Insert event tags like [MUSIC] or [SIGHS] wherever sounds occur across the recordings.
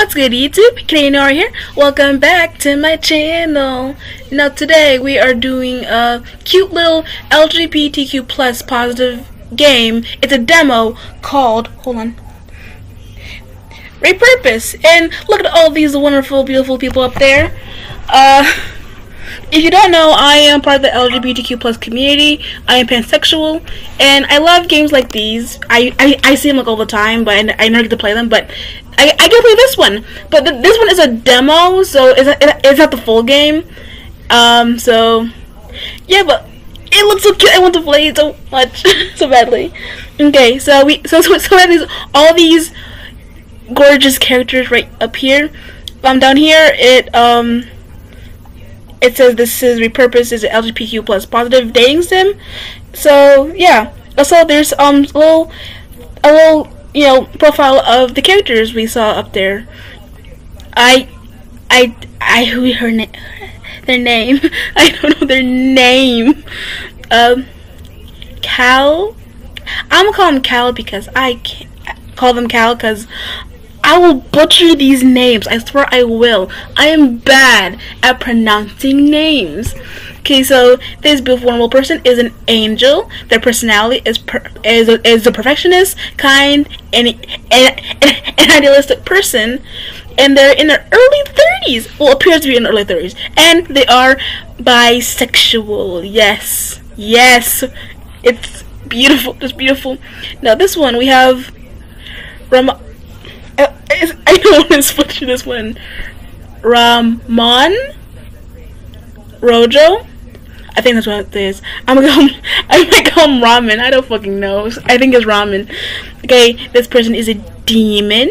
What's good YouTube? Kanor here. Welcome back to my channel. Now today we are doing a cute little LGBTQ plus positive game. It's a demo called, hold on, Repurpose. And look at all these wonderful, beautiful people up there. Uh, [LAUGHS] if you don't know, I am part of the LGBTQ plus community. I am pansexual, and I love games like these. I, I, I see them like all the time, but I, I never get to play them. But I, I to play this one. But th this one is a demo, so it's, it's not the full game. Um, so yeah, but it looks so cute. I want to play it so much, [LAUGHS] so badly. Okay, so we so so, so these all these gorgeous characters right up here. Um, down here it um it says this is repurposed as an LGBTQ plus positive dating sim. So yeah. Also there's um a little a little you know profile of the characters we saw up there. I I I who her name their name. [LAUGHS] I don't know their name. Um Cal I'm gonna call him Cal because I can't call them Cal because I will butcher these names. I swear I will. I am bad at pronouncing names. Okay, so this beautiful, wonderful person is an angel. Their personality is per, is a, is a perfectionist, kind, and, and, and, idealistic person. And they're in their early 30s. Well, appears to be in their early 30s. And they are bisexual. Yes. Yes. It's beautiful. It's beautiful. Now, this one we have Ram uh, [LAUGHS] I don't want to switch this one. Ramon Rojo. I think that's what it is. I'm gonna call [LAUGHS] him, I'm gonna call him ramen. I don't fucking know. I think it's ramen. Okay, this person is a demon.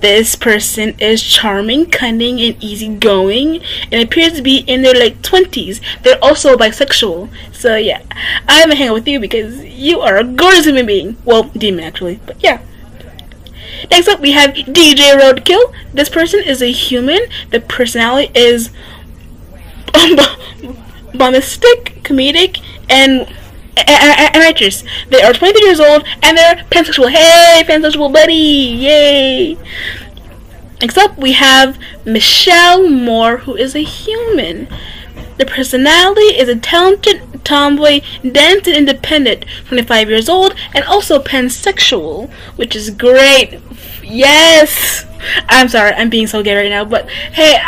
This person is charming, cunning, and easygoing, and appears to be in their like twenties. They're also bisexual. So yeah, I'm gonna hang out with you because you are a gorgeous human being. Well, demon actually, but yeah. Next up, we have DJ Roadkill. This person is a human. The personality is [LAUGHS] um, bombastic, comedic, and and righteous. They are 23 years old and they're pansexual. Hey, pansexual buddy! Yay! Next up, we have Michelle Moore, who is a human. The personality is a talented tomboy, dense and independent, 25 years old, and also pansexual, which is great. Yes! I'm sorry, I'm being so gay right now, but hey,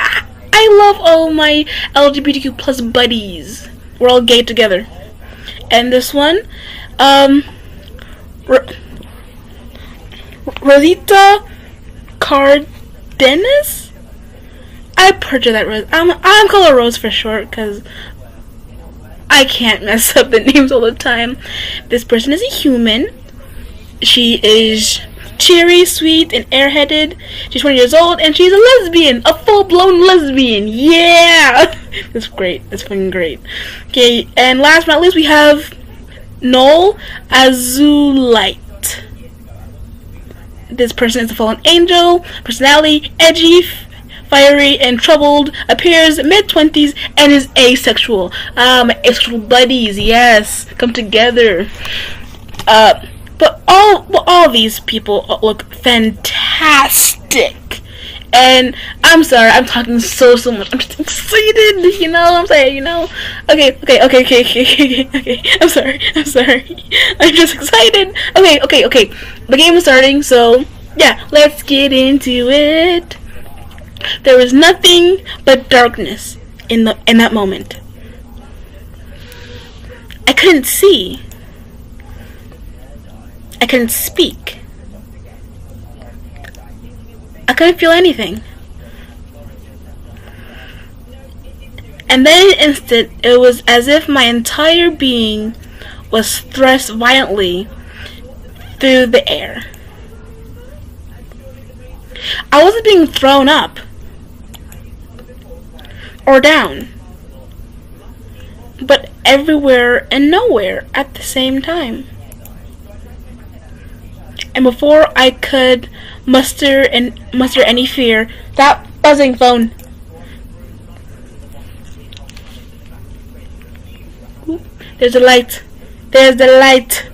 I love all my LGBTQ plus buddies. We're all gay together. And this one, um, Rosita Cardenas? I purchased that rose. I'm I'm call her Rose for short because I can't mess [LAUGHS] up the names all the time. This person is a human. She is cheery, sweet, and airheaded. She's 20 years old, and she's a lesbian, a full-blown lesbian. Yeah, [LAUGHS] that's great. That's fucking great. Okay, and last but not least, we have Noel Azulite. This person is a fallen angel, personality, edgy, fiery and troubled, appears mid-twenties, and is asexual. Um, asexual buddies, yes, come together. Uh, but all, well, all these people uh, look fantastic. And I'm sorry, I'm talking so so much. I'm just excited, you know. what I'm saying, you know. Okay, okay, okay, okay, [LAUGHS] okay, okay, okay. I'm sorry, I'm sorry. [LAUGHS] I'm just excited. Okay, okay, okay. The game is starting, so yeah, let's get into it. There was nothing but darkness in the in that moment. I couldn't see. I couldn't speak. I couldn't feel anything. And then in an instant, it was as if my entire being was thrust violently through the air. I wasn't being thrown up or down, but everywhere and nowhere at the same time. And before I could muster and muster any fear, that buzzing phone. There's a light. There's the light.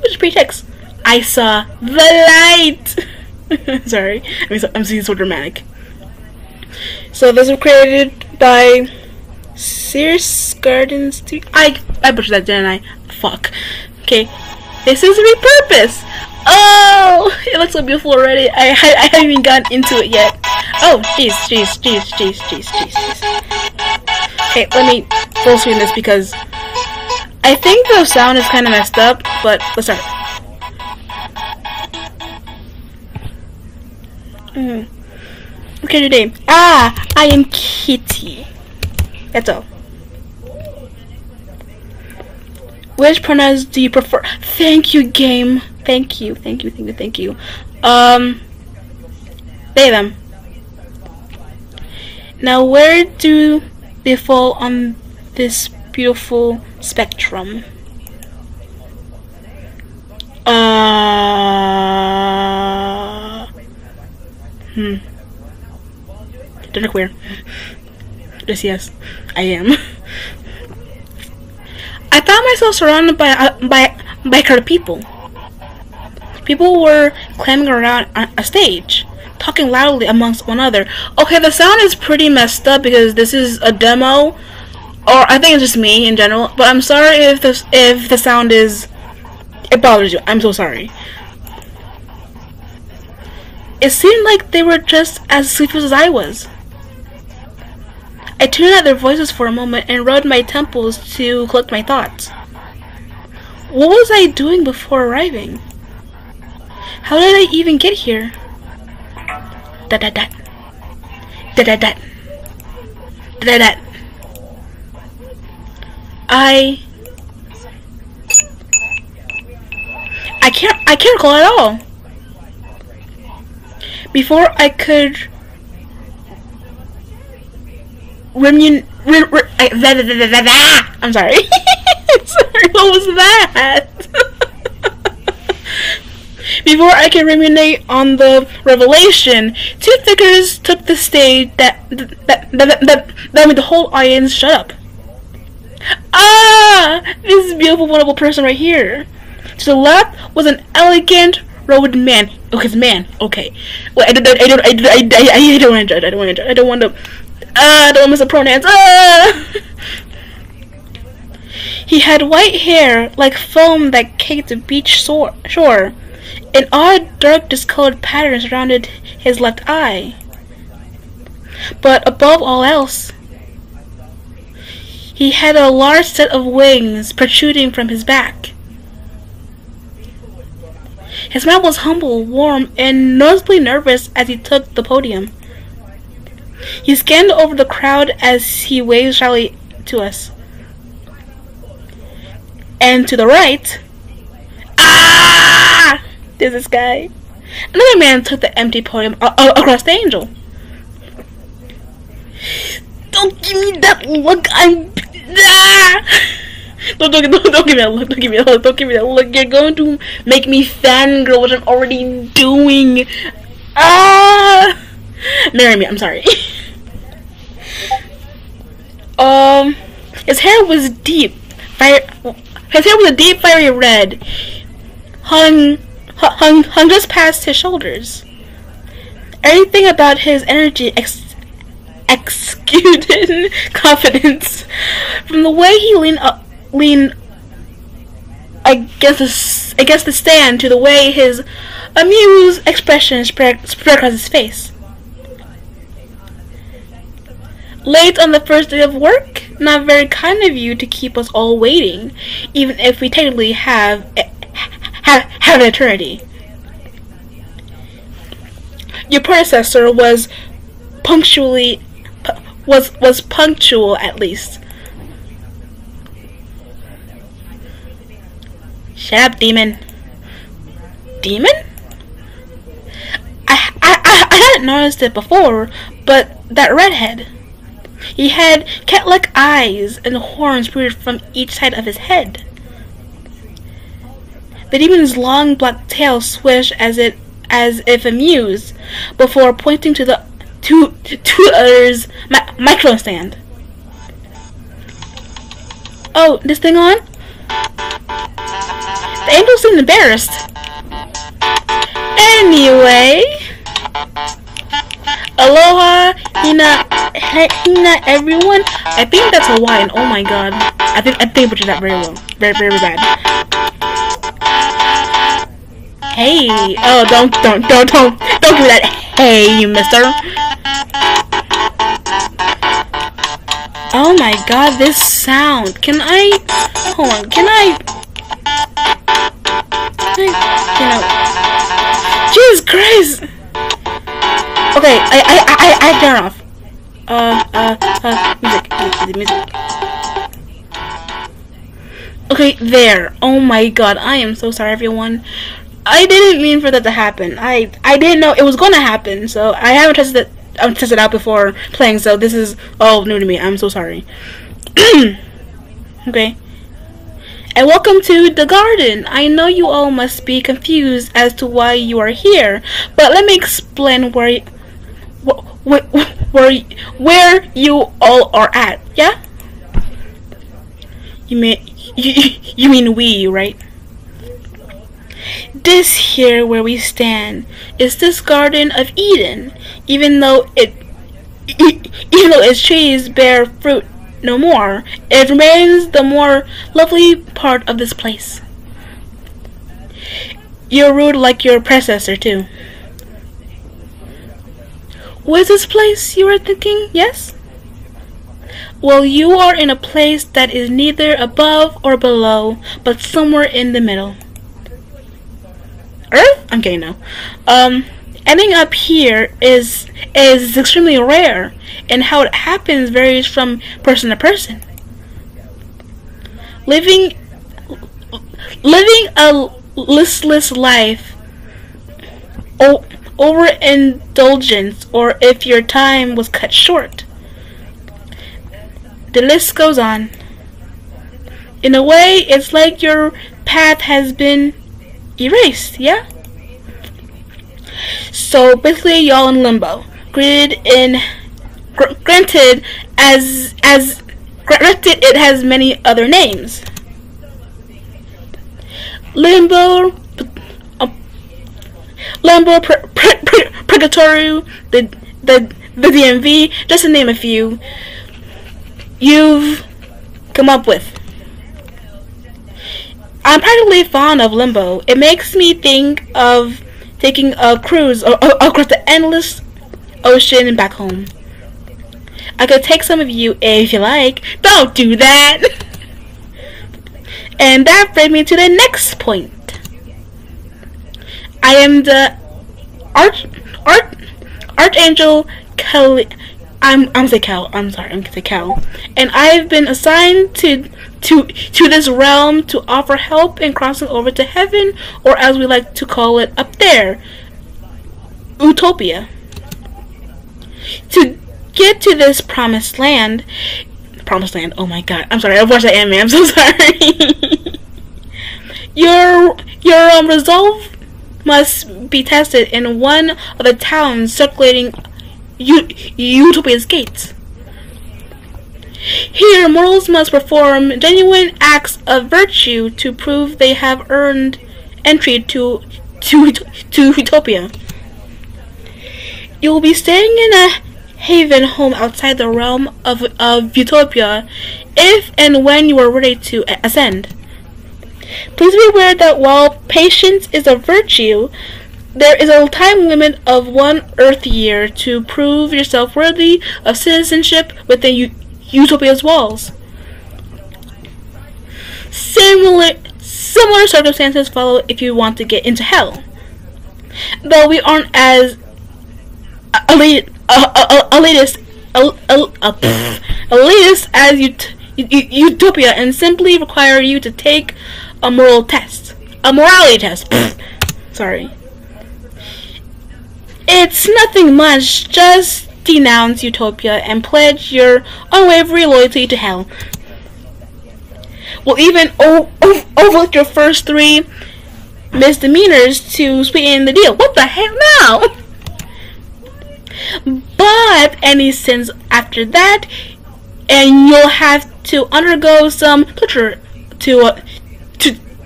Which pretext? I saw the light. [LAUGHS] Sorry, I'm seeing so dramatic. So this was created by Sears Gardens. I I butchered that, didn't I? Fuck. Okay, this is repurpose. Oh, [LAUGHS] it looks so beautiful already. I, I, I haven't even gotten into it yet. Oh, jeez, jeez, jeez, jeez, jeez, jeez. Okay, let me full screen this because I think the sound is kind of messed up, but let's start. Mm. Okay, today. Ah, I am Kitty. That's all. Which pronouns do you prefer? Thank you, game. Thank you, thank you, thank you, thank you. Um, they, them. Now, where do they fall on this beautiful spectrum? Uh, hmm. Gender queer. [LAUGHS] Yes, yes, I am. [LAUGHS] I found myself surrounded by uh, by of people. People were climbing around a stage, talking loudly amongst one another. Okay, the sound is pretty messed up because this is a demo, or I think it's just me in general. But I'm sorry if this if the sound is it bothers you. I'm so sorry. It seemed like they were just as sleepless as I was. I tuned out their voices for a moment and rubbed my temples to collect my thoughts. What was I doing before arriving? How did I even get here? Da da da. Da da da. Da da da. I I can't I can't recall at all. Before I could remun I, I'm sorry. [LAUGHS] sorry, what was that? [LAUGHS] Before I can ruminate on the revelation, two figures took the stage that that that that, that made the whole audience shut up. Ah, this beautiful, wonderful person right here. To the left was an elegant robed man. His man. Okay. I don't, I don't, I don't, I, I, I don't want to judge. I don't want to judge. I don't want to. Ah, don't miss the pronouns. Ah. [LAUGHS] He had white hair like foam that caked the beach shore. An odd, dark, discolored pattern surrounded his left eye. But above all else, he had a large set of wings protruding from his back. His mouth was humble, warm, and noticeably nervous as he took the podium. He scanned over the crowd as he waved shyly to us. And to the right, ah, there's this guy. Another man took the empty podium uh, uh, across the angel. Don't give me that look. I'm. Ah! Don't, don't, don't, don't give me that look. Don't give me that look. Don't give me that look. You're going to make me fangirl, which I'm already doing. Ah! Marry me. I'm sorry. [LAUGHS] um, his hair was deep. Fire. His hair was a deep fiery red, hung, hung, hung just past his shoulders. Everything about his energy ex- exuded [LAUGHS] confidence. From the way he leaned up, leaned against the, against the stand to the way his amused expression spread, spread across his face. Late on the first day of work? Not very kind of you to keep us all waiting, even if we technically have eh, have, have an eternity. Your predecessor was punctually was was punctual at least. Shut up, demon. Demon? I, I, I, I hadn't noticed it before, but that redhead. He had cat-like eyes and horns protruded from each side of his head. The demon's long black tail swished as it as if amused, before pointing to the to to others mi- microphone stand. Oh, this thing on? The angel seemed embarrassed. Anyway, aloha, hina, hina, everyone. I think that's Hawaiian. Oh my god, I think I think I butchered that very well, very very bad. Hey, oh don't don't don't don't don't do that. Hey, you Mister. Oh my god, this sound. Can I hold on? Can I? Can I you know? Jesus Christ. Okay, I I I I turn off. Uh uh uh music music music. Okay, there. Oh my god, I am so sorry everyone. I didn't mean for that to happen. I I didn't know it was gonna happen, so I haven't tested it I've tested out before playing, so this is all new to me. I'm so sorry. [CLEARS THROAT] okay. And welcome to the garden. I know you all must be confused as to why you are here, but let me explain where where, where, where you all are at. Yeah? You mean you, [LAUGHS] you mean we, right? This here where we stand is this Garden of Eden, even though it even though its trees bear fruit no more, it remains the more lovely part of this place. You're rude like your predecessor too. What is this place you are thinking? Yes? Well, you are in a place that is neither above or below, but somewhere in the middle. Earth? I'm kidding no. Um, ending up here is is extremely rare, and how it happens varies from person to person. Living living a listless life, o- overindulgence, or if your time was cut short. The list goes on. In a way, it's like your path has been erased, yeah? So basically, y'all in limbo. Granted, in gr- granted, as as granted, it has many other names. Limbo, limbo, pur- pur- pur- purgatory, the the the DMV, just to name a few. You've come up with. I'm practically fond of Limbo. It makes me think of taking a cruise across the endless ocean and back home. I could take some of you if you like. Don't do that! [LAUGHS] and that brings me to the next point. I am the Arch Arch Archangel Kelly I'm I'm Cal. I'm sorry, I'm Cal. And I've been assigned to to to this realm to offer help in crossing over to heaven, or as we like to call it up there, Utopia. To get to this promised land, promised land. Oh my God! I'm sorry. I've watched that anime. I'm so [LAUGHS] sorry. your your um, resolve must be tested in one of the towns circulating U- Utopia's gates. Here, mortals must perform genuine acts of virtue to prove they have earned entry to to to Utopia. You will be staying in a haven home outside the realm of, of Utopia if and when you are ready to ascend. Please be aware that while patience is a virtue, there is a time limit of one Earth year to prove yourself worthy of citizenship within U- Utopia's walls. Similar, similar circumstances follow if you want to get into hell. Though we aren't as elite, elitist, elitist as ut- Utopia and simply require you to take a moral test. A morality test. [CLEARS THROAT] Sorry. It's nothing much, just denounce Utopia and pledge your unwavering loyalty to hell. We'll even overlook your first three misdemeanors to sweeten the deal. What the hell now? [LAUGHS] But any sins after that, and you'll have to undergo some torture to uh,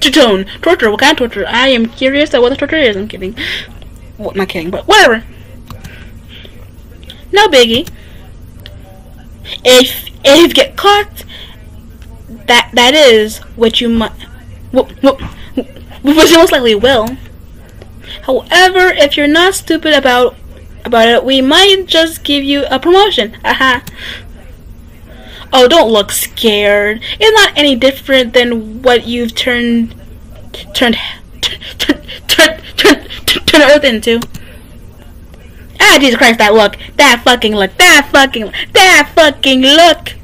to to tone torture. What kind of torture? I am curious at what the torture is. I'm kidding. well, not kidding, but whatever. No biggie. If if you get caught, that that is what you might, what, what, what you most likely will. However, if you're not stupid about about it, we might just give you a promotion. Aha. Oh, don't look scared. It's not any different than what you've turned turned turned turned turned, turned Earth into. Ah, Jesus Christ, that look. That fucking look. That fucking That fucking look.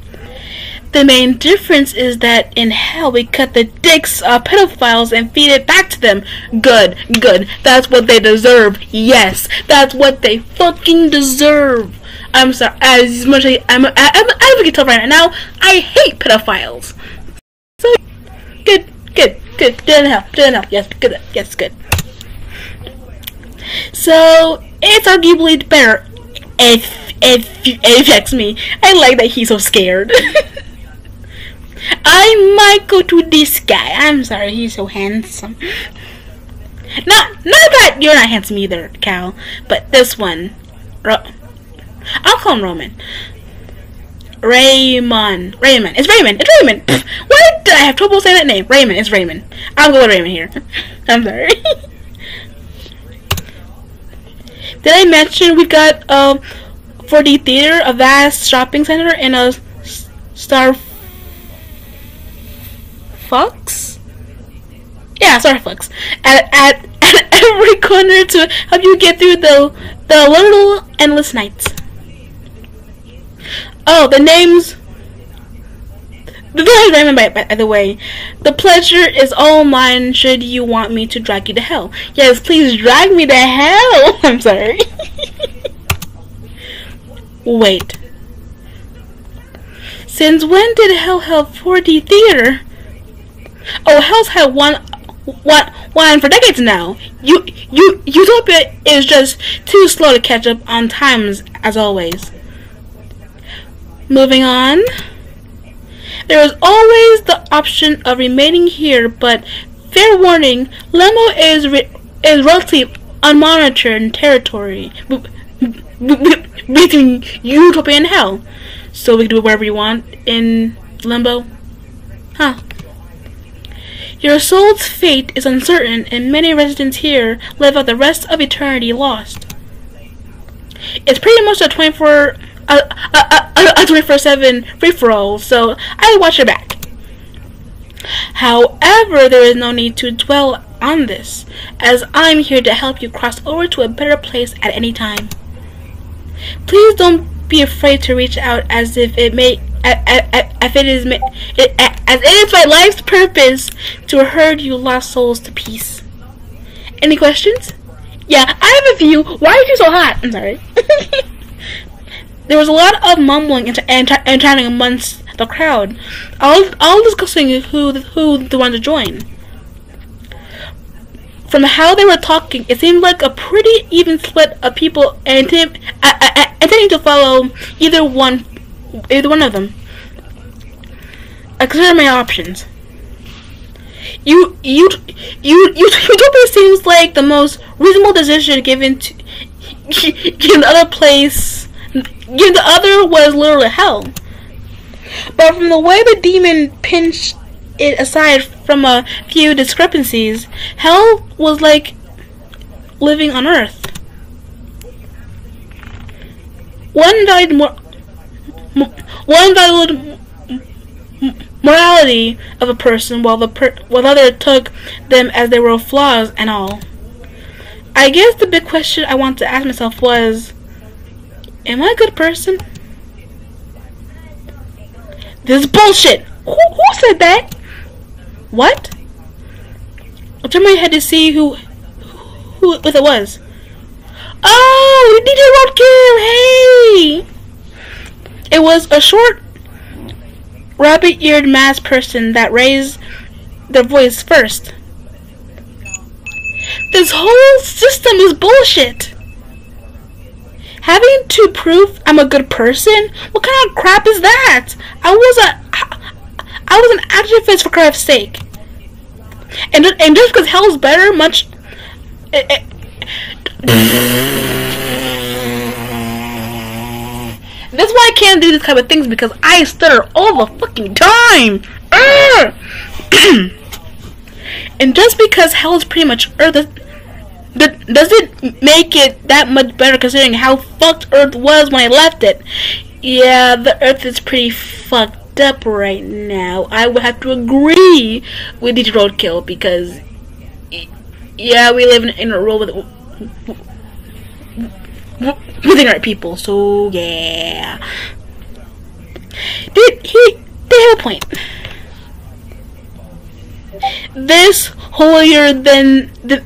The main difference is that in hell we cut the dicks of pedophiles and feed it back to them. Good, good. That's what they deserve. Yes, that's what they fucking deserve. I'm sorry, as much as I'm, I'm, I'm, I'm can right now, I hate pedophiles. So, good, good, good, good enough, good enough. Yes, good, yes, good. So, it's arguably better if, if, if ask me. I like that he's so scared. [LAUGHS] I might go to this guy. I'm sorry, he's so handsome. Not, not that you're not handsome either, Cal, but this one. I'll call him Roman. Raymond. Raymond. It's Raymond. It's Raymond. [COUGHS] Why did I have trouble saying that name? Raymond. It's Raymond. I'll go with Raymond here. [LAUGHS] I'm sorry. [LAUGHS] did I mention we got um for the theater a vast shopping center and a star Fox? Yeah, Starflux. At, at, [LAUGHS] at every corner to help you get through the, the little endless nights. Oh, the names. By the way. The pleasure is all mine should you want me to drag you to hell. Yes, please drag me to hell. [LAUGHS] I'm sorry. [LAUGHS] Wait. Since when did Hell have 4D theater? Oh, Hell's had one, one, one for decades now. You, you, Utopia is just too slow to catch up on times, as always. Moving on. There is always the option of remaining here, but fair warning, Limbo is is relatively unmonitored territory between Utopia and Hell. So we can do whatever you want in Limbo. Huh. Your soul's fate is uncertain, and many residents here live out the rest of eternity lost. It's pretty much a 24 a, a, a, a 24-7 free-for-all, so I watch your back. However, there is no need to dwell on this, as I'm here to help you cross over to a better place at any time. Please don't be afraid to reach out as if it may if it is as it is my life's purpose to herd you lost souls to peace. Any questions? Yeah, I have a few. Why are you so hot? I'm sorry. [LAUGHS] there was a lot of mumbling and, and, and chatting amongst the crowd, all all discussing who who they wanted to join. From how they were talking, it seemed like a pretty even split of people intending to follow either one either one of them. I consider my options. You, you, you, you, [LAUGHS] Utopia seems like the most reasonable decision given to [LAUGHS] given the other place. The other was literally hell. But from the way the demon pinched it aside from a few discrepancies, hell was like living on Earth. One died more one valued morality of a person while the per while the other took them as they were flaws and all. I guess the big question I want to ask myself was, am I a good person? This is bullshit! Who, who said that? What? I turned my head to see who, who, who it was. Oh, DJ Roadkill! Hey! It was a short, rabbit-eared masked person that raised their voice first. This whole system is bullshit. Having to prove I'm a good person? What kind of crap is that? I was a, I was an activist for Christ's sake. And and just because hell's better, much, it, it, That's why I can't do these type of things because I stutter all the fucking time. [CLEARS THROAT] and just because hell is pretty much Earth, does, it make it that much better considering how fucked Earth was when I left it? Yeah, the Earth is pretty fucked up right now. I would have to agree with the roadkill because, yeah, we live in, in a world with with ignorant people. So yeah, did he? They have a point. This holier than the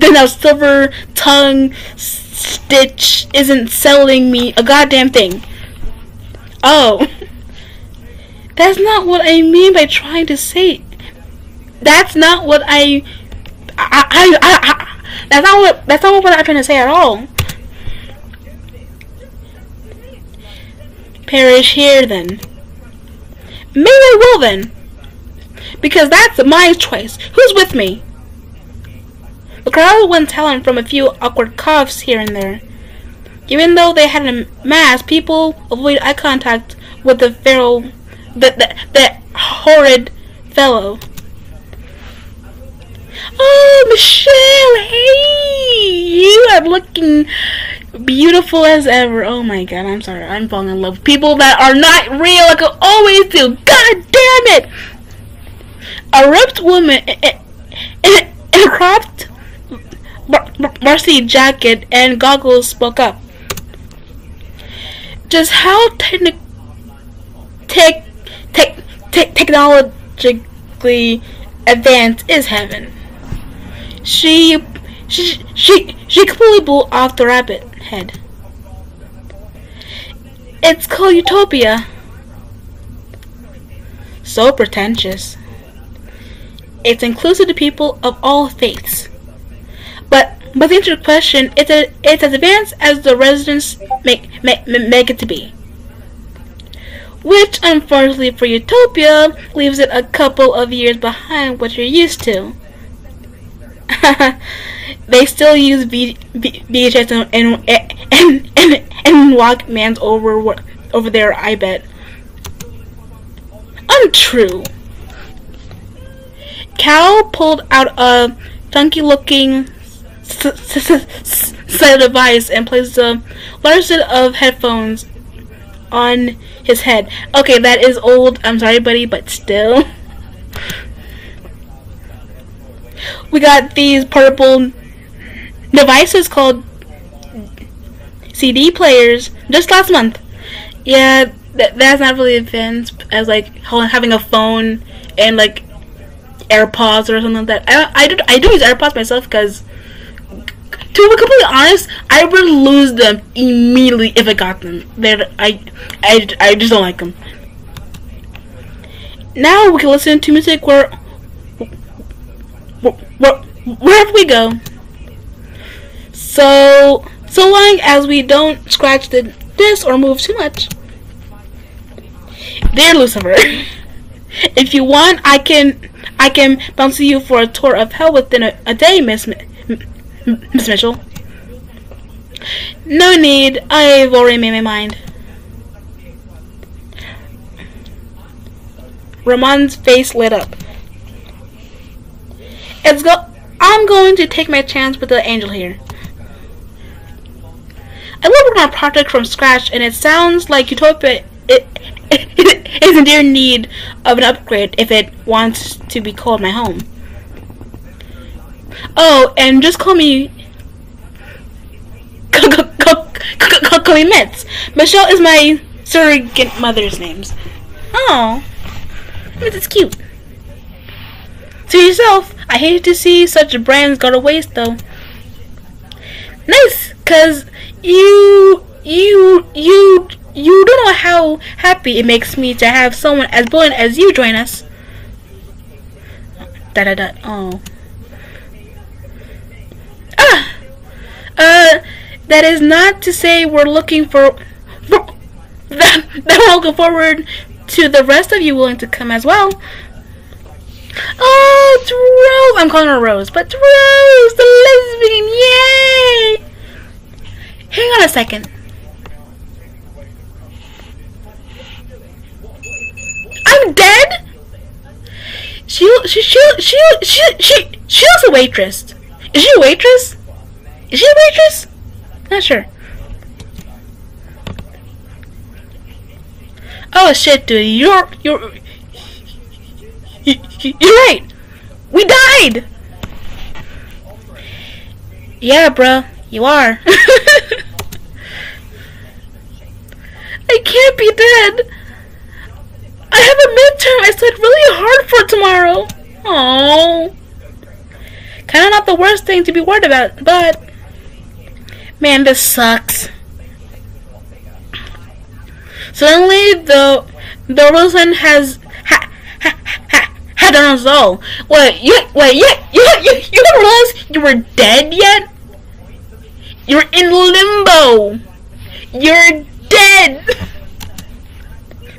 than a silver tongue stitch isn't selling me a goddamn thing. Oh, [LAUGHS] that's not what I mean by trying to say. That's not what I. I, I, I, I that's not what that's not what I'm trying to say at all. perish here then. Maybe I will then. Because that's my choice. Who's with me? Crowd went telling from a few awkward coughs here and there. Even though they had a mask, people avoided eye contact with the feral, the, the, horrid fellow. Oh, Michelle, hey! You are looking beautiful as ever. Oh my god, I'm sorry. I'm falling in love with people that are not real like I always do. God damn it! A ripped woman in a cropped varsity jacket and goggles spoke up. Just how techni- tech, tech, tech, technologically advanced is heaven? She, she, she, she completely blew off the rabbit head. It's called Utopia. So pretentious. It's inclusive to people of all faiths. But but the answer to the question, it's, a, it's as advanced as the residents make, make, make it to be. Which, unfortunately for Utopia, leaves it a couple of years behind what you're used to. [LAUGHS] they still use v- VHS and and and, and, and Walkmans over over there. I bet. Untrue. Cal pulled out a funky-looking set of device and placed a large set of headphones on his head. Okay, that is old. I'm sorry, buddy, but still. we got these portable devices called CD players just last month. Yeah, that, that's not really advanced as like having a phone and like AirPods or something like that. I, I, do, I do use AirPods myself because to be completely honest, I would lose them immediately if I got them. They're, I, I, I just don't like them. Now we can listen to music where where, where wherever we go. So, so long as we don't scratch the disc or move too much. Dear Lucifer, [LAUGHS] if you want, I can I can bounce you for a tour of hell within a, a day, Miss Miss Mitchell. No need. I've already made my mind. Ramon's face lit up. It's go. I'm going to take my chance with the angel here. I worked on a project from scratch, and it sounds like Utopia it, it, it is in dear need of an upgrade if it wants to be called my home. Oh, and just call me [LAUGHS] Mitz. Michelle is my surrogate mother's names. Oh, is cute. To yourself, I hate to see such brands go to waste though. Nice, cause you, you, you, you don't know how happy it makes me to have someone as brilliant as you join us. Da da da. Oh. Ah. Uh, that is not to say we're looking for. for that, that we're looking forward to the rest of you willing to come as well. Oh, it's Rose. I'm calling her Rose, but Rose, the lesbian. Yay! Hang on a second. I'm dead? She she she she she she she was a waitress. Is she a waitress? Is she a waitress? Not sure. Oh shit, dude, you're you're you're right. We died. Yeah, bro, you are. [LAUGHS] I can't be dead. I have a midterm. I studied really hard for tomorrow. Oh, kind of not the worst thing to be worried about, but man, this sucks. Suddenly, the the Rosen has ha, ha, ha, had an result. Wait, you wait, you you you you realize you were dead yet? You're in limbo. You're dead.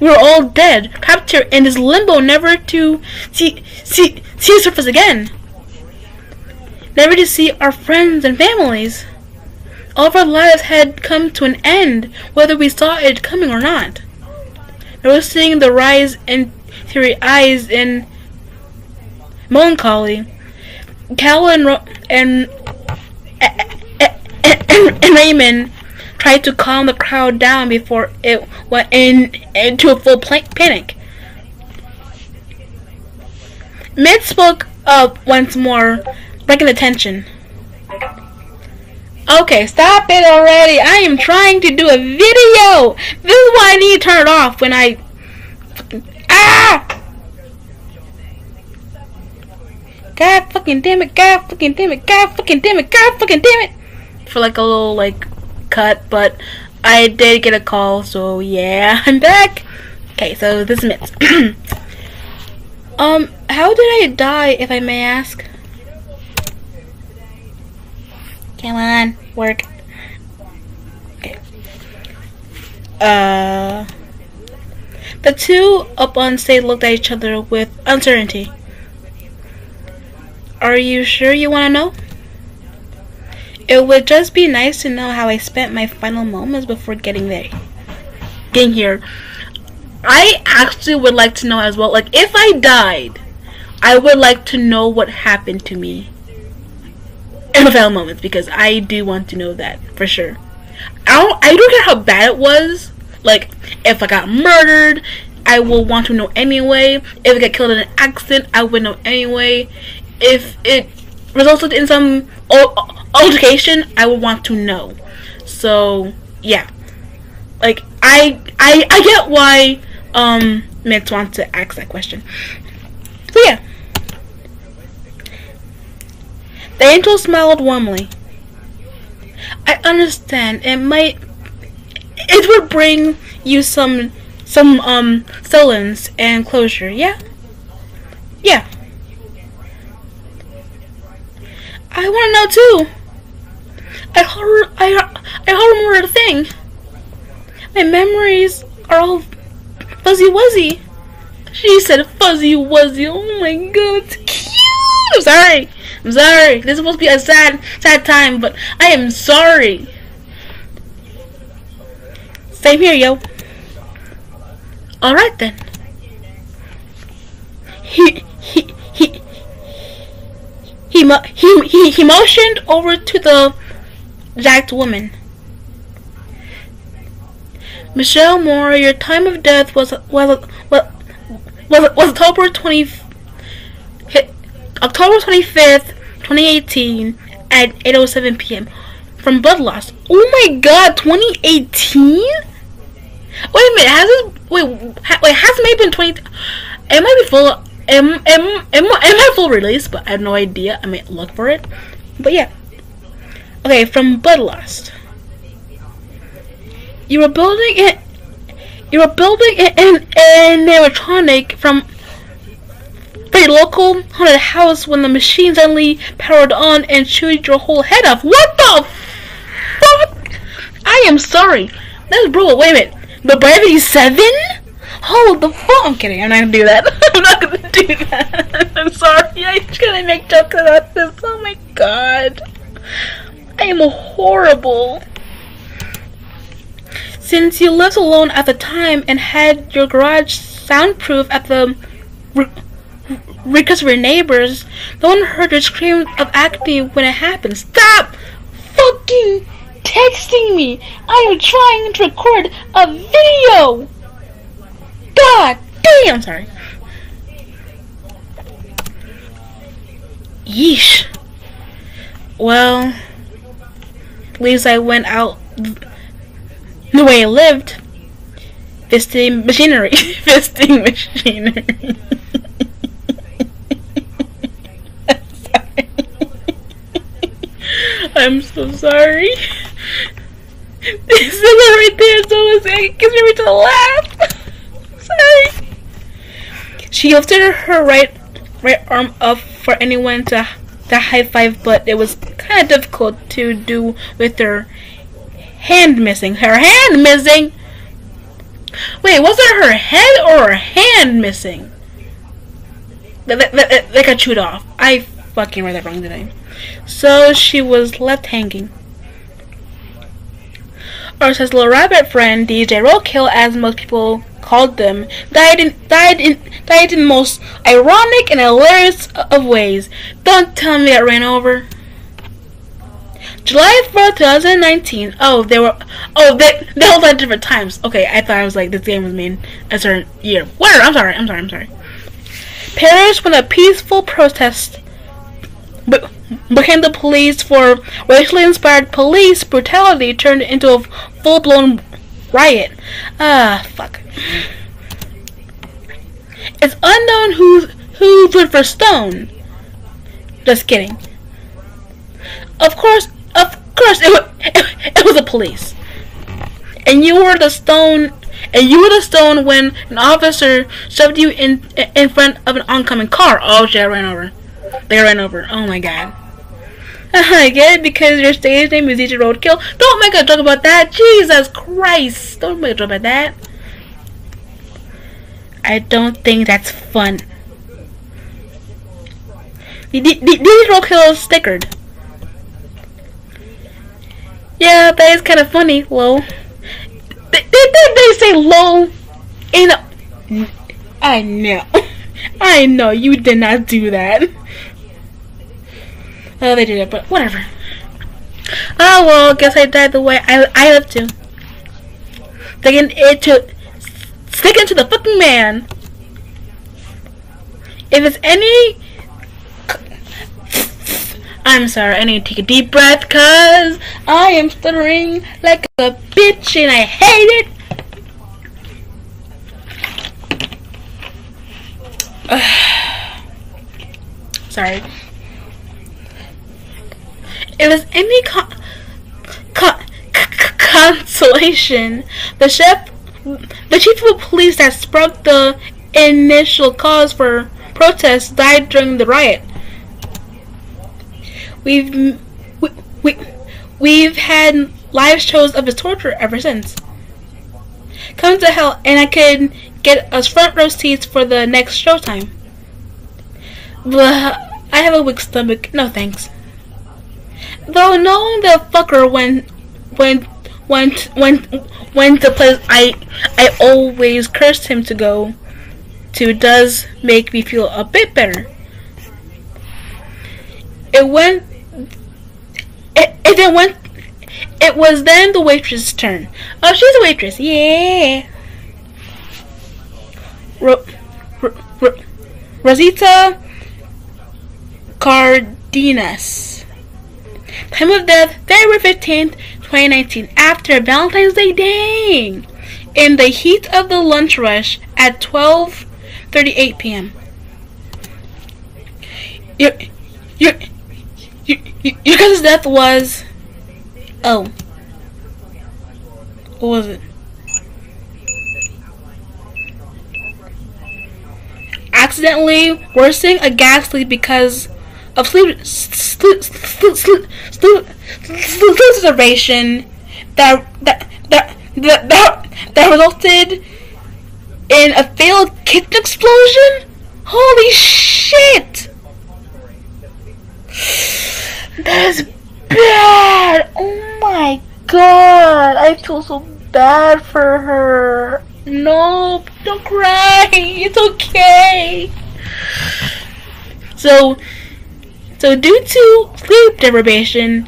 We're all dead, here in this limbo, never to see see see the surface again. Never to see our friends and families. All of our lives had come to an end, whether we saw it coming or not. Seeing the rise in teary eyes in melancholy. Cal and, Ro- and, and Raymond tried to calm the crowd down before it went in, into a full panic. Mid spoke up once more, the tension. Okay, stop it already. I am trying to do a video. This is why I need to turn it off when I... Ah! God fucking damn it, God fucking damn it, God fucking damn it, God fucking damn it! For like a little, like, cut, but I did get a call, so yeah, [LAUGHS] I'm back. Okay, so this is Mitz. [CLEARS THROAT] um, how did I die, if I may ask? Come on, work. Okay. Uh, the two up on stage looked at each other with uncertainty. Are you sure you want to know? It would just be nice to know how I spent my final moments before getting there. Getting here. I actually would like to know as well. Like, if I died, I would like to know what happened to me final moments because I do want to know that for sure. I don't. I don't care how bad it was. Like, if I got murdered, I will want to know anyway. If I got killed in an accident, I would know anyway. If it resulted in some altercation, I would want to know. So yeah, like I I I get why um Mitz wants to ask that question. So yeah. The angel smiled warmly. I understand. It might it would bring you some some um solace and closure, yeah? Yeah. I want to know too. I heard, I, I more of the thing. My memories are all fuzzy wuzzy. She said fuzzy wuzzy. Oh my god, it's cute. I'm sorry. I'm sorry. This is supposed to be a sad, sad time, but I am sorry. Same here, yo. Alright then. He, he, he, he, he, he, he motioned over to the jacked woman. Michelle Moore, your time of death was was was was, was October 20 October 25th, 2018 at 8:07 p.m. from blood loss. Oh my god, 2018? Wait a minute, has this wait ha, wait has it been 20 It might be full am, am, am, am I full release, but I have no idea. I might look for it. But yeah. Okay, from Bloodlust. You were building it. You were building an, an animatronic from a local haunted house when the machine suddenly powered on and chewed your whole head off. What the fuck? I am sorry. That's brutal. Wait a minute. The Brevity 7? Hold the fuck. I'm kidding. I'm not gonna do that. [LAUGHS] I'm not gonna do that. [LAUGHS] I'm sorry. I just gonna make jokes about this. Oh my god. I am horrible. Since you lived alone at the time and had your garage soundproof at the because we're neighbors, no one heard your scream of agony when it happened. Stop fucking texting me! I am trying to record a video! God damn! Sorry. Yeesh. Well, at least I went out the way I lived. Fisting machinery. [LAUGHS] Fisting machinery. I'm so sorry. This is right there, so it gives me to laugh. sorry. She lifted her right right arm up for anyone to to high five, but it was kind of difficult to do with her hand missing. Her hand missing. Wait, was it her head or her hand missing? That, that, that got chewed off. I fucking read that wrong, today. So she was left hanging. Or says little rabbit friend DJ Roadkill, as most people called them, died in died in died in most ironic and hilarious of ways. Don't tell me that ran over. July 4th, 2019. Oh, they were. Oh, they they all at different times. Okay, I thought I was like this game was made a certain year. Whatever. I'm sorry. I'm sorry. I'm sorry. Paris when a peaceful protest became the police for racially inspired police brutality turned into a full blown riot. Ah, fuck. It's unknown who who voted for Stone. Just kidding. Of course, of course, it was, [LAUGHS] it, it was the police. And you were the stone, and you were the stone when an officer shoved you in in front of an oncoming car. Oh shit! I ran over. They ran over. Oh my god. I get it because your stage name is DJ Roadkill. Don't make a joke about that. Jesus Christ. Don't make a joke about that. I don't think that's fun. DJ Roadkill is stickered. Yeah, that is kind of funny. Low. They, they, they say low in a... I know. [LAUGHS] I know you did not do that. Oh, they did it, but whatever. Oh well, guess I died the way I I lived to. Sticking it to sticking to the fucking man. If it's any I'm sorry, I need to take a deep breath cause I am stuttering like a bitch and I hate it. [SIGHS] sorry. It was any con- con- consolation. The chef, the chief of police that sparked the initial cause for protests died during the riot. We've we, we, we've had live shows of his torture ever since. Come to hell, and I could get us front row seats for the next showtime. But I have a weak stomach. No thanks. Though knowing the fucker when when when when when the place I I always cursed him to go to does make me feel a bit better. It went it, it then went it was then the waitress' turn. Oh, she's a waitress. Yeah. Ro- Rosita Cardenas. Time of death, February 15th, 2019, after Valentine's Day. Dang! In the heat of the lunch rush at 12:38 p.m. Your, your, your, your cousin's death was. Oh. What was it? Accidentally worsening a gas leak because of sleep sleep sleep sleep deprivation that that that that, that resulted in a failed kitchen explosion. Holy shit! That is bad. Oh my god, I feel so bad for her. No, don't cry. It's okay. So, so due to sleep deprivation,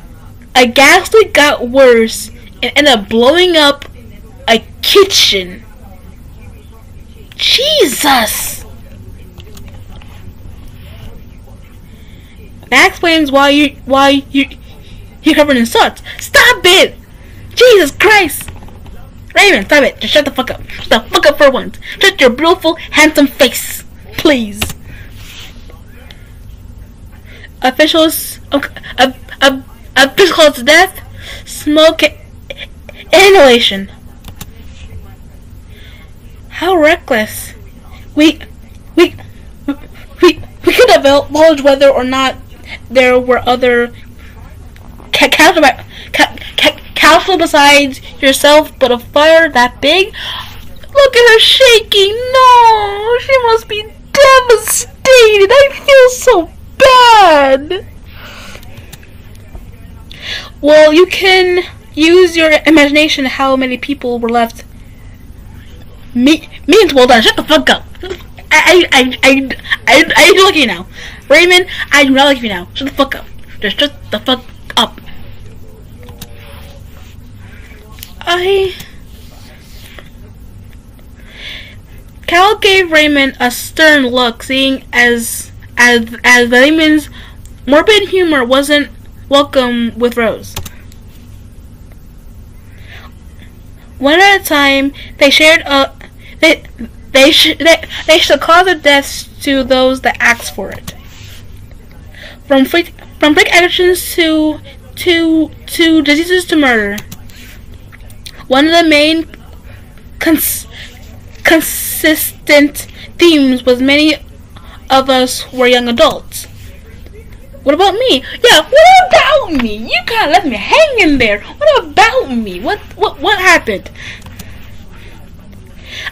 a gas leak got worse and ended up blowing up a kitchen. Jesus! That explains why you why you you're covered in soot. Stop it! Jesus Christ! Raven, stop it! Just shut the fuck up. Shut the fuck up for once. Shut your beautiful, handsome face, please. Officials, uh, uh, officials death, smoke inhalation. How reckless. We, we, we, we could have divulged whether or not there were other ca- ca- besides yourself, but a fire that big? Look at her shaking. No, she must be devastated. I feel so bad. Well, you can use your imagination how many people were left. Me, me and well done. Shut the fuck up. I, I, I, I, I, I like you now. Raymond, I do not like you now. Shut the fuck up. Just shut the fuck up. I... Cal gave Raymond a stern look, seeing as as as Raymond's morbid humor wasn't welcome with Rose. One at a time, they shared a they they sh- they, they should cause the deaths to those that asked for it. From freak from freak actions to to to diseases to murder. One of the main cons- consistent themes was many of us were young adults. What about me? Yeah, what about me? You kind of left me hanging there. What about me? What what what happened?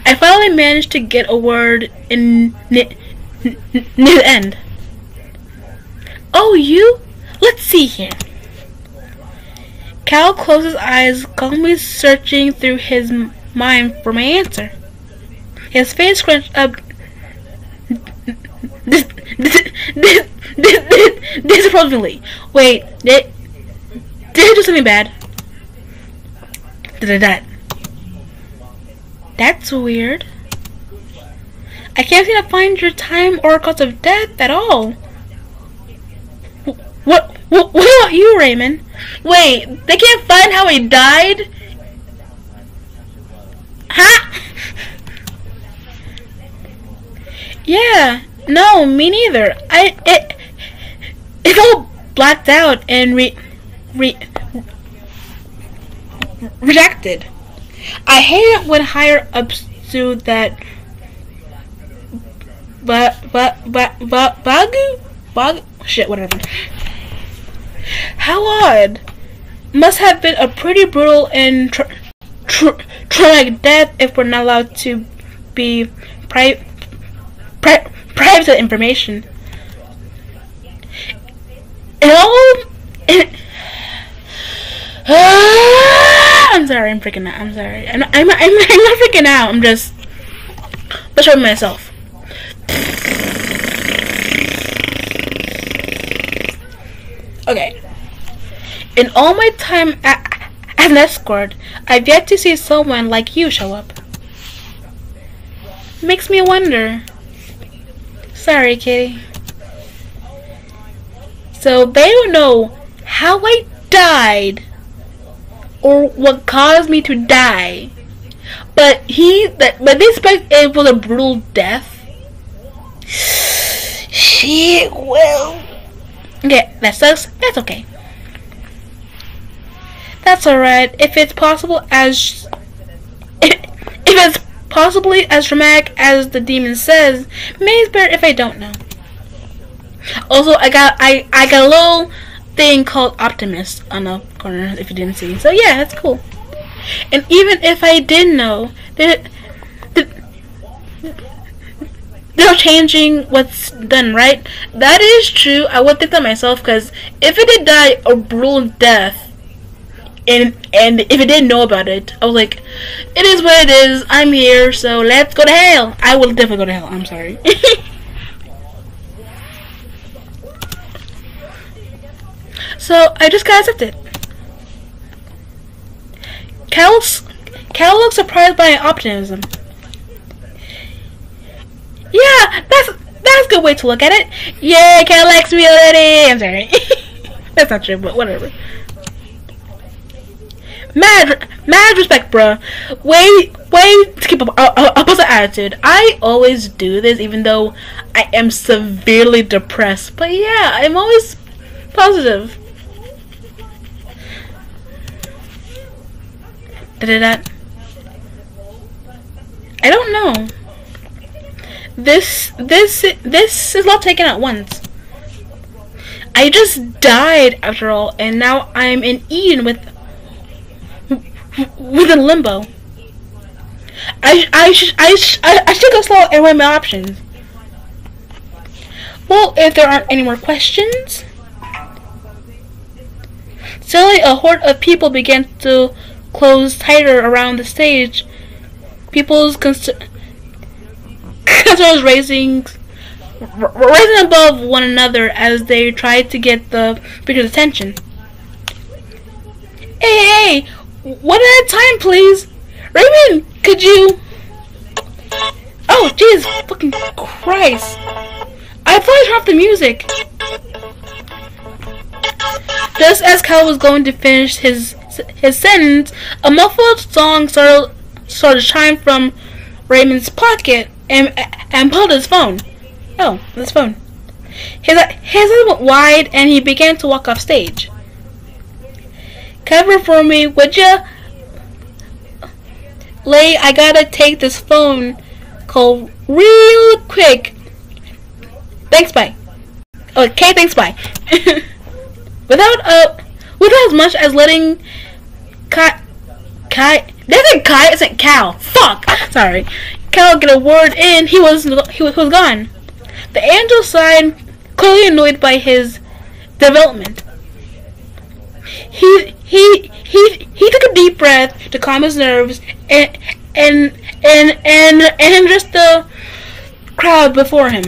I finally managed to get a word in near the end. Oh, you? Let's see here. Cal closed his eyes, calmly searching through his mind for my answer. His face scrunched up dis dis dis disappointingly. Wait, did, did I do something bad? Did that? That's weird. I can't seem to find your time or cause of death at all. What, what, what about you, Raymond? Wait, they can't find how he died? Huh? [LAUGHS] yeah, no, me neither. I, it, it's all blacked out and re, re, rejected. I hate it when higher ups do that. But, but, but, but, bagu? Bug? Shit, whatever. How odd. Must have been a pretty brutal and tra tra traumatic death if we're not allowed to be pri pri private information. It all. It, [SIGHS] I'm sorry, I'm freaking out. I'm sorry. I'm, I'm, I'm, [LAUGHS] I'm not freaking out. I'm just butchering myself. Okay. In all my time as an escort, I've yet to see someone like you show up. Makes me wonder. Sorry, Kitty. So they don't know how I died or what caused me to die. But he but they expect it was a brutal death. [SIGHS] Shit well Okay, that sucks. That's okay. That's alright. If it's possible as if, [LAUGHS] if it's possibly as dramatic as the demon says, maybe it's better if I don't know. Also, I got I I got a little thing called Optimist on the corner if you didn't see. So yeah, that's cool. And even if I did know, that they're changing what's done, right? That is true. I would think that myself because if it did die a brutal death, and and if it didn't know about it, I was like, it is what it is. I'm here, so let's go to hell. I will definitely go to hell. I'm sorry. [LAUGHS] so I just got accepted. Cal's Cal looks surprised by optimism. Yeah, that's that's a good way to look at it. Yeah, Cal likes me already. I'm sorry. [LAUGHS] that's not true, but whatever. Mad, mad respect, bruh. Way, way to keep up uh, uh, a, a, positive attitude. I always do this, even though I am severely depressed. But yeah, I'm always positive. Did that? I don't know. This, this, this is not taken at once. I just died after all, and now I'm in Eden with within limbo. I I should I sh I, should go slow and weigh my options. Well, if there aren't any more questions, suddenly a horde of people began to close tighter around the stage. People's concern concerns raising rising above one another as they tried to get the speaker's attention. Hey, hey, one at a time, please. Raymond, could you... Oh, Jesus fucking Christ. I turned off the music. Just as Kyle was going to finish his his sentence, a muffled song started, started to chime from Raymond's pocket and, and pulled his phone. Oh, his phone. His, his eyes went wide and he began to walk off stage. Cover for me, would ya? Lay, I gotta take this phone call real quick. Thanks, bye. Okay, thanks, bye. [LAUGHS] without uh, without as much as letting Kai, Kai, that's a Kai, it's a Cal. Fuck, sorry. Cal get a word in, he was he was, he was gone. The angel sighed, clearly annoyed by his development. He he he he took a deep breath to calm his nerves and and and and and just the crowd before him.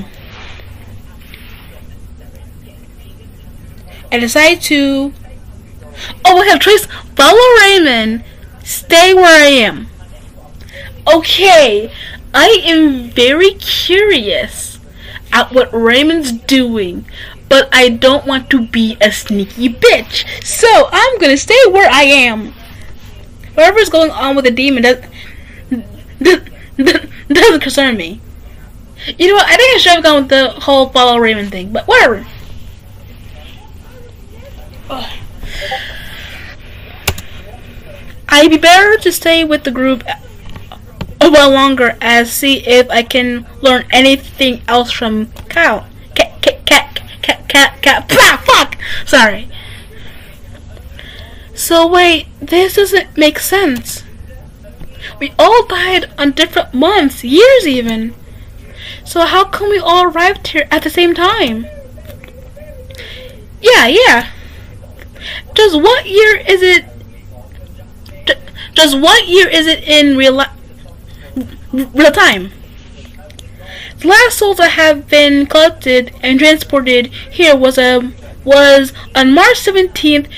I decided to Oh my god, Trace follow Raymond. Stay where I am. Okay. I am very curious at what Raymond's doing but I don't want to be a sneaky bitch. So I'm gonna stay where I am. Whatever's going on with the demon [LAUGHS] does, doesn't concern me. You know what? I think I should have gone with the whole follow Raymond thing, but whatever. Ugh. [SIGHS] I'd be better to stay with the group uh, a while longer as see if I can learn anything else from Kyle. Cat, cat, cat, cat, fuck! Sorry. So wait, this doesn't make sense. We all died on different months, years even. So how come we all arrived here at the same time? Yeah, yeah. Does what year is it? Does what year is it in real real time? The last souls that have been collected and transported here was a was on March 17th,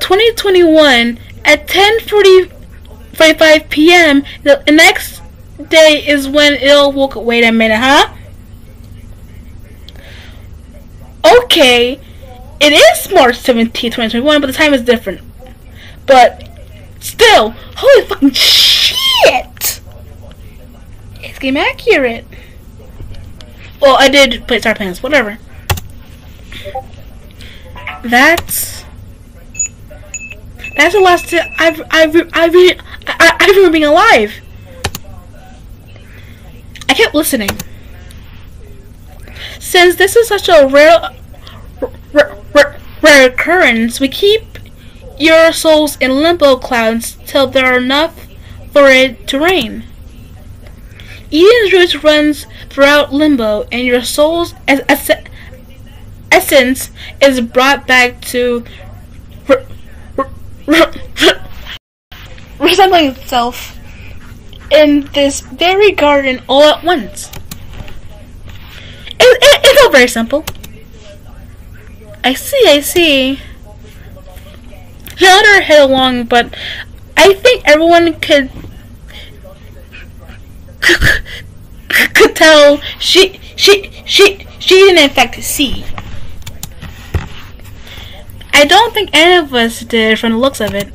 2021 at 10:45 p.m. The next day is when it'll. Wait a minute, huh? Okay, it is March 17th, 2021, but the time is different. But still, holy fucking shit! It's game accurate. Well, I did play Star Plans, whatever. That's that's the last I've I've I've I've, I've ever been alive. I kept listening. Since this is such a rare rare, rare, rare occurrence, we keep your souls in limbo clouds till there are enough for it to rain. Eden's roots runs throughout limbo, and your soul's es- essence is brought back to re- re- resembling itself in this very garden all at once. It, it, it's all very simple. I see, I see. Let her head along, but I think everyone could could tell she she she she didn't in fact see. I don't think any of us did from the looks of it.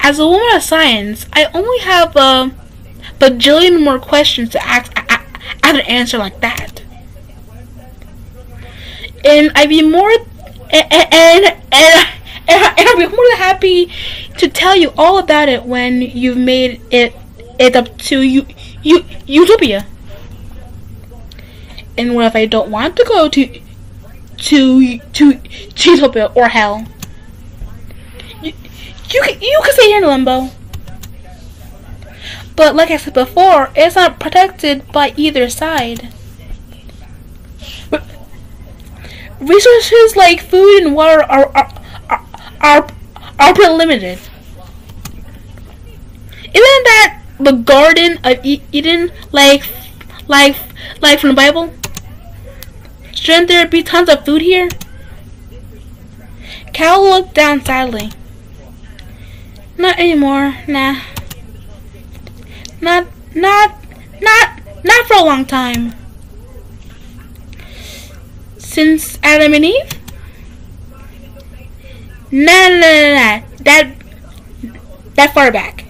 As a woman of science, I only have a bajillion more questions to ask at an answer like that. And I'd be more and and, and, and I'd be more than happy to tell you all about it when you've made it it up to you, you Utopia. And what if I don't want to go to to to to Utopia or hell? You you can, you can stay here in limbo. But like I said before, it's not protected by either side. Resources like food and water are are are, are, are pretty limited. Isn't that the Garden of Eden like like like from the Bible? Shouldn't there be tons of food here? Cal looked down sadly. Not anymore, nah. Not, not, not, not for a long time. Since Adam and Eve? Nah, nah, nah, nah. That, that far back.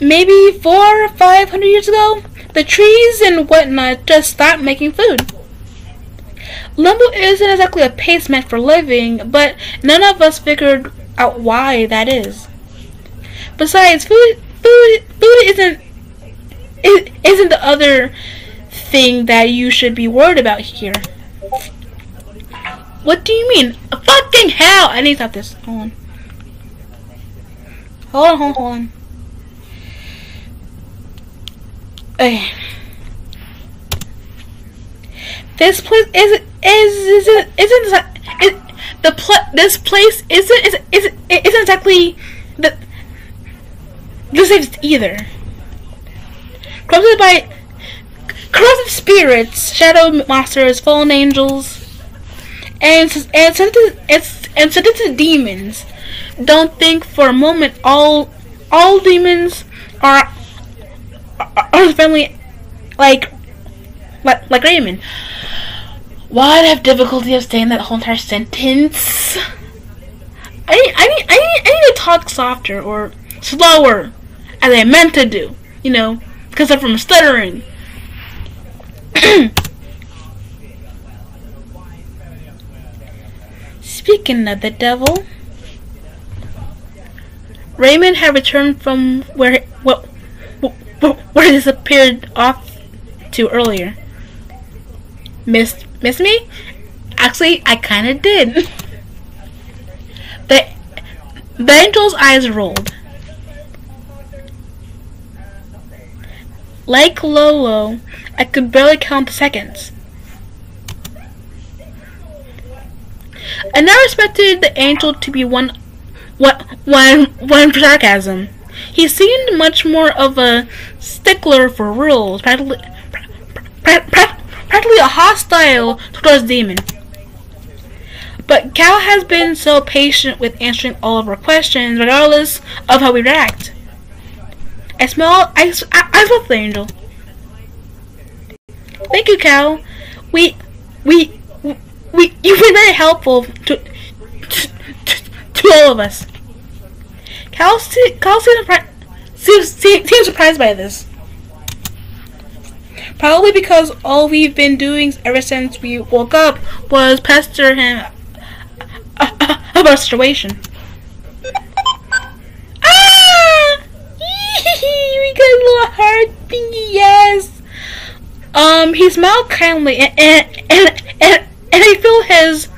Maybe four or five hundred years ago? The trees and whatnot just stopped making food. Limbo isn't exactly a meant for living, but none of us figured out why that is. Besides, food, food, food isn't it isn't the other thing that you should be worried about here. What do you mean? Fucking hell! I need to stop this. Hold on. Hold on, hold on, hold on. Okay. This place isn't is isn't isn't is, the pl this place isn't isn't isn't, isn't exactly the the safest either. Corrupted by corrupted spirits, shadow monsters, fallen angels, and and sent to, and, and sent to demons. Don't think for a moment all all demons are Oh, our family, like, like, like Raymond. Why'd I have difficulty of saying that whole entire sentence? I need, I I need, I need to talk softer or slower, as I meant to do. You know, because I'm from stuttering. [CLEARS THROAT] Speaking of the devil, Raymond had returned from where what where he disappeared off to earlier. Miss miss me? Actually, I kind of did. the the angel's eyes rolled. Like Lolo, I could barely count the seconds. And I never expected the angel to be one, one, one, one sarcasm. He seemed much more of a stickler for rules, practically, practically a hostile towards Demon. But Cal has been so patient with answering all of our questions, regardless of how we react. I smell. I, I, I smell the angel. Thank you, Cal. We, we, we. [LAUGHS] You've been very helpful to, to, to, to all of us. Cal, Cal seems, surprised by this. Probably because all we've been doing ever since we woke up was pester him about the situation. ah! we got a little heart thingy, yes! Um, he smiled kindly and, and, and, and I feel his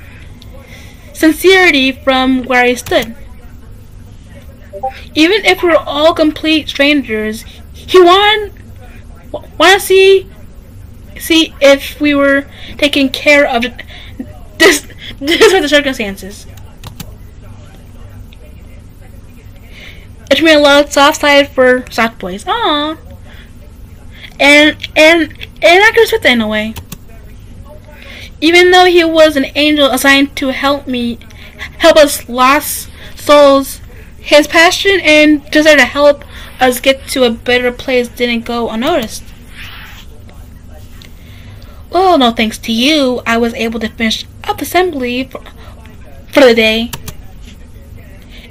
sincerity from where I stood. Even if we're all complete strangers, he wanted want to see see if we were taking care of this [LAUGHS] are the circumstances. It made a lot soft side for soft boys. Aww. And and and I could respect that in a way. Even though he was an angel assigned to help me help us lost souls, his passion and desire to help us get to a better place didn't go unnoticed. Well, no thanks to you, I was able to finish up assembly for, for the day.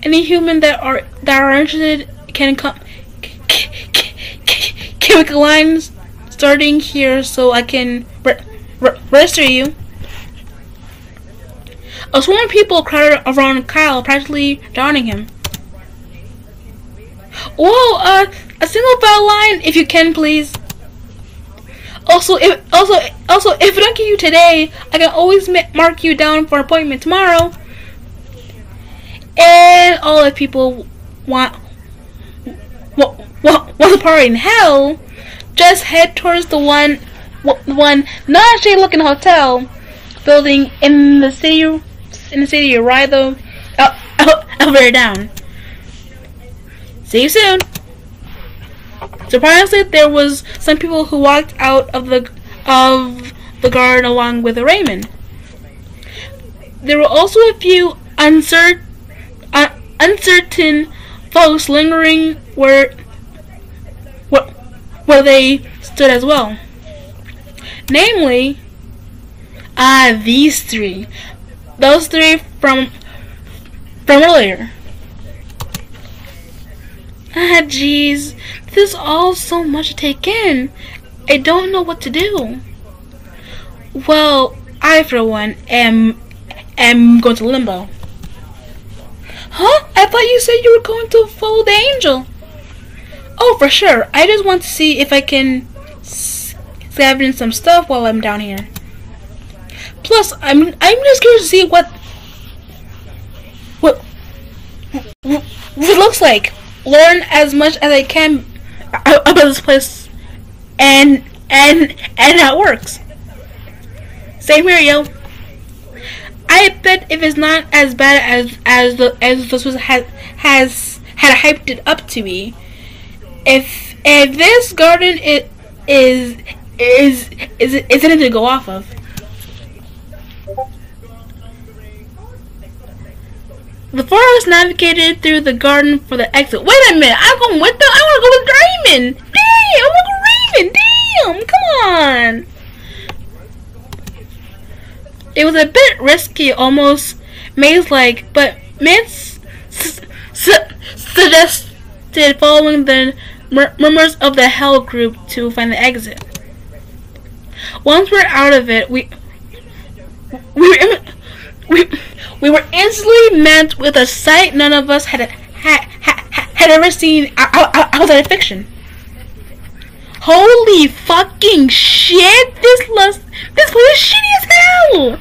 Any human that are that are interested can come chemical lines starting here so I can re re register you. A swarm of people crowded around Kyle, practically drowning him. Whoa, uh, a single file line, if you can, please. Also, if also also if I don't get you today, I can always mark you down for appointment tomorrow. And all the people want want want, want the party in hell, just head towards the one one not shady looking hotel building in the city in the city. right though Ride the elevator down. See you soon. Surprisingly, there was some people who walked out of the of the garden along with Raymond. There were also a few uncertain, uh, uncertain folks lingering where, where where they stood as well. Namely, ah, these three, those three from from earlier. Ah, [LAUGHS] jeez. This is all so much to take in. I don't know what to do. Well, I, for one, am am going to limbo. Huh? I thought you said you were going to follow the angel. Oh, for sure. I just want to see if I can scavenge some stuff while I'm down here. Plus, I'm I'm just curious to see what what what it looks like. Learn as much as I can about this place and and and that works. Same here, yo. I bet if it's not as bad as as the as this was has has had hyped it up to be, if if this garden it is is is is it to go off of. The four forest navigated through the garden for the exit. Wait a minute, I'm going with them. I want to go with Raymond. Damn, I'm going with Raymond. Damn, come on. It was a bit risky, almost maze-like, but Mitz suggested following the murmurs of the Hell group to find the exit. Once we're out of it, we we were, we [LAUGHS] we were instantly met with a sight none of us had had, had, had ever seen outside of fiction. Holy fucking shit! This lust, this was shitty as hell.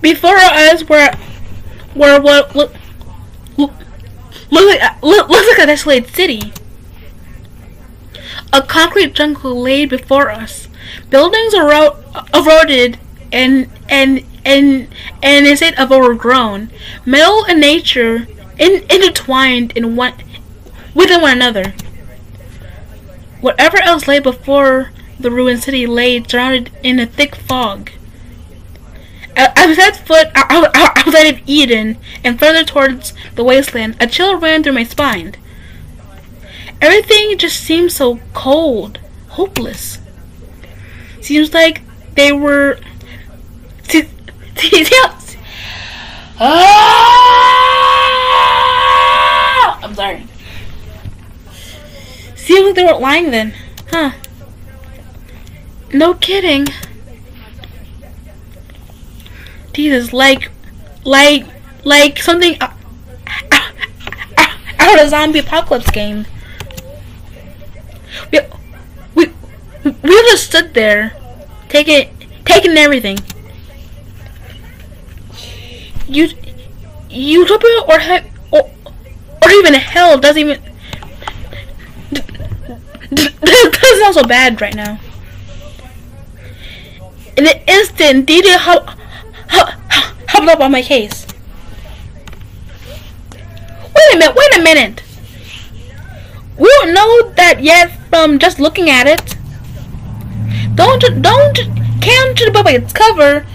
Before us were were what look look like look, looks like a desolated city. A concrete jungle lay before us. Buildings are eroded and and and and a state of overgrown. Metal and nature in, intertwined in one within one another. Whatever else lay before the ruined city lay surrounded in a thick fog. I was set foot outside of Eden and further towards the wasteland, a chill ran through my spine. Everything just seemed so cold, hopeless. Seems like they were Ah! I'm sorry. See, look, they weren't lying then. Huh. No kidding. Jesus, like, like, like something [LAUGHS] out of a zombie apocalypse game. We, we, we just stood there, taking, taking everything you utopia or he or, or even hell doesn't even doesn't [LAUGHS] so bad right now. In an instant, DJ hopped hop, hop up on my case. Wait wait a minute, wait a minute. We don't know that yet from just looking at it. Don't, don't count to the book by its cover.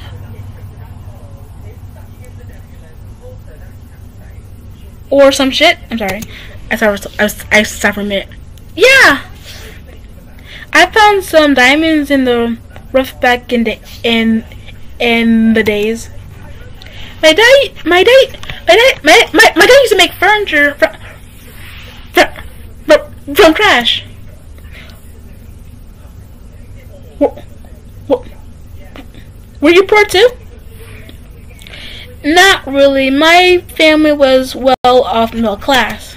Or some shit. I'm sorry. I thought I I a minute. Yeah! I found some diamonds in the rough back in the in in the days. My dad, my dad, my dad, my, my, my dad used to make furniture from from, from trash. Were you poor too? Not really. My family was well off middle class.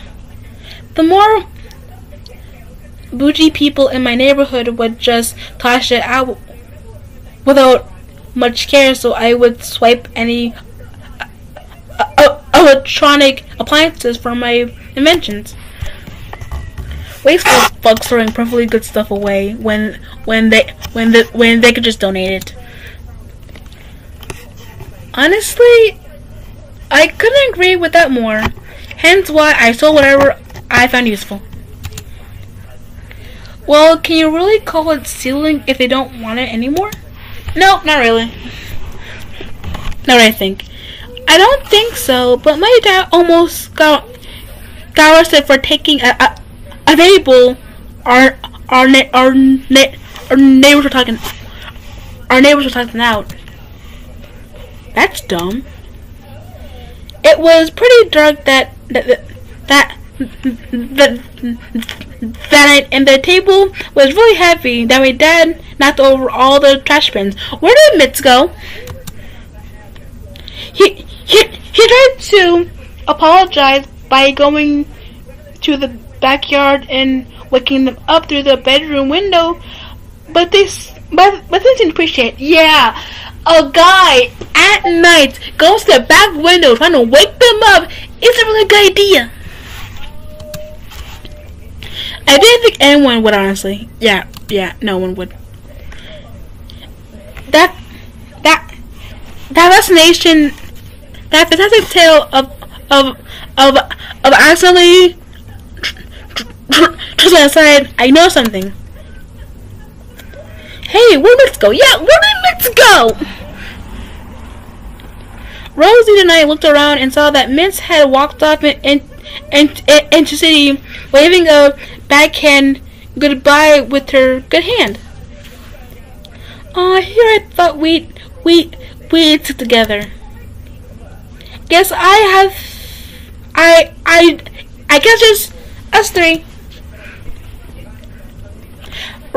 The more bougie people in my neighborhood would just toss it out without much care, so I would swipe any uh, uh, electronic appliances from my inventions. Wasteful folks throwing perfectly good stuff away when when they when the when they could just donate it. Honestly, I couldn't agree with that more. Hence why I sold whatever I found useful. Well, can you really call it stealing if they don't want it anymore? No, not really. Not what I think. I don't think so, but my dad almost got got arrested for taking a, a, a table. Our our our, our neighbors were talking. Our neighbors were talking out. That's dumb. It was pretty dark that that that that, that night, and the table was really heavy. That my dad knocked over all the trash bins. Where did Mitz go? He he he tried to apologize by going to the backyard and waking them up through the bedroom window, but they but but they didn't appreciate. Yeah, a guy at night goes to the back window trying to wake them up. It's a really good idea. I didn't think anyone would, honestly. Yeah, yeah, no one would. That, that, that fascination, that fantastic tale of, of, of, of accidentally just aside, I know something. Hey, where did Mitz go? Yeah, where did Mitz go? Rosie and I looked around and saw that Mitz had walked off in, in, in, into city, waving a backhand goodbye with her good hand. Aw, here I thought we we we sit together. Guess I have I I I guess just us three.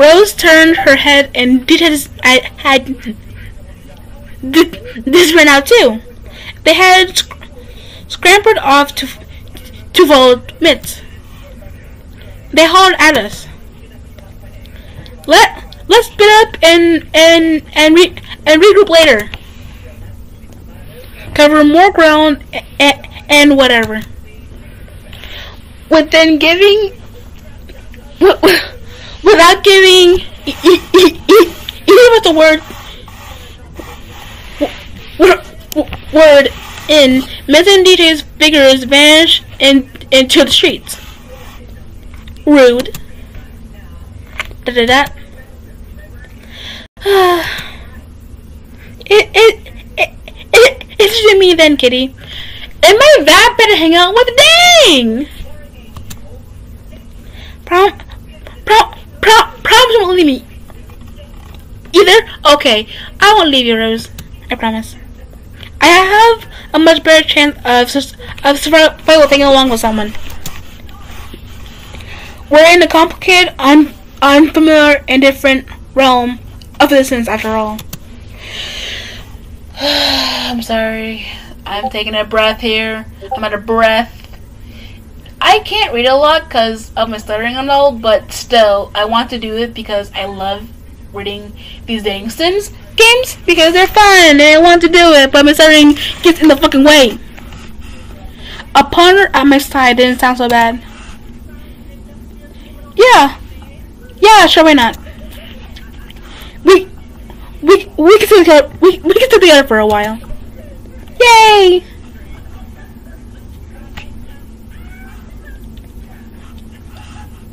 Rose turned her head and did his, I had this ran out too. They had sc scrambled off to to follow Mitz. They hauled at us. Let let's split up and and and re, and regroup later. Cover more ground and, and whatever. Within giving [LAUGHS] without giving even with the word word in, Missing DJ's figures vanish in, into the streets. Rude. Da da da. [SIGHS] it, it, it, it, it's me then, kitty. Am I that better hang out with? Dang! Prom, prom, prom, promise won't leave me. Either? Okay, I won't leave you, Rose. I promise. I have a much better chance of, of survival along with someone. We're in a complicated, un, unfamiliar, and different realm of existence after all. [SIGHS] I'm sorry. I'm taking a breath here. I'm out of breath. I can't read a lot because of my stuttering and all, but still, I want to do it because I love reading these dating sims games because they're fun and I want to do it, but my stuttering gets in the fucking way. A partner at my side didn't sound so bad. Yeah. Yeah, sure, why not? We we we can stay together we, we can stay together for a while. Yay!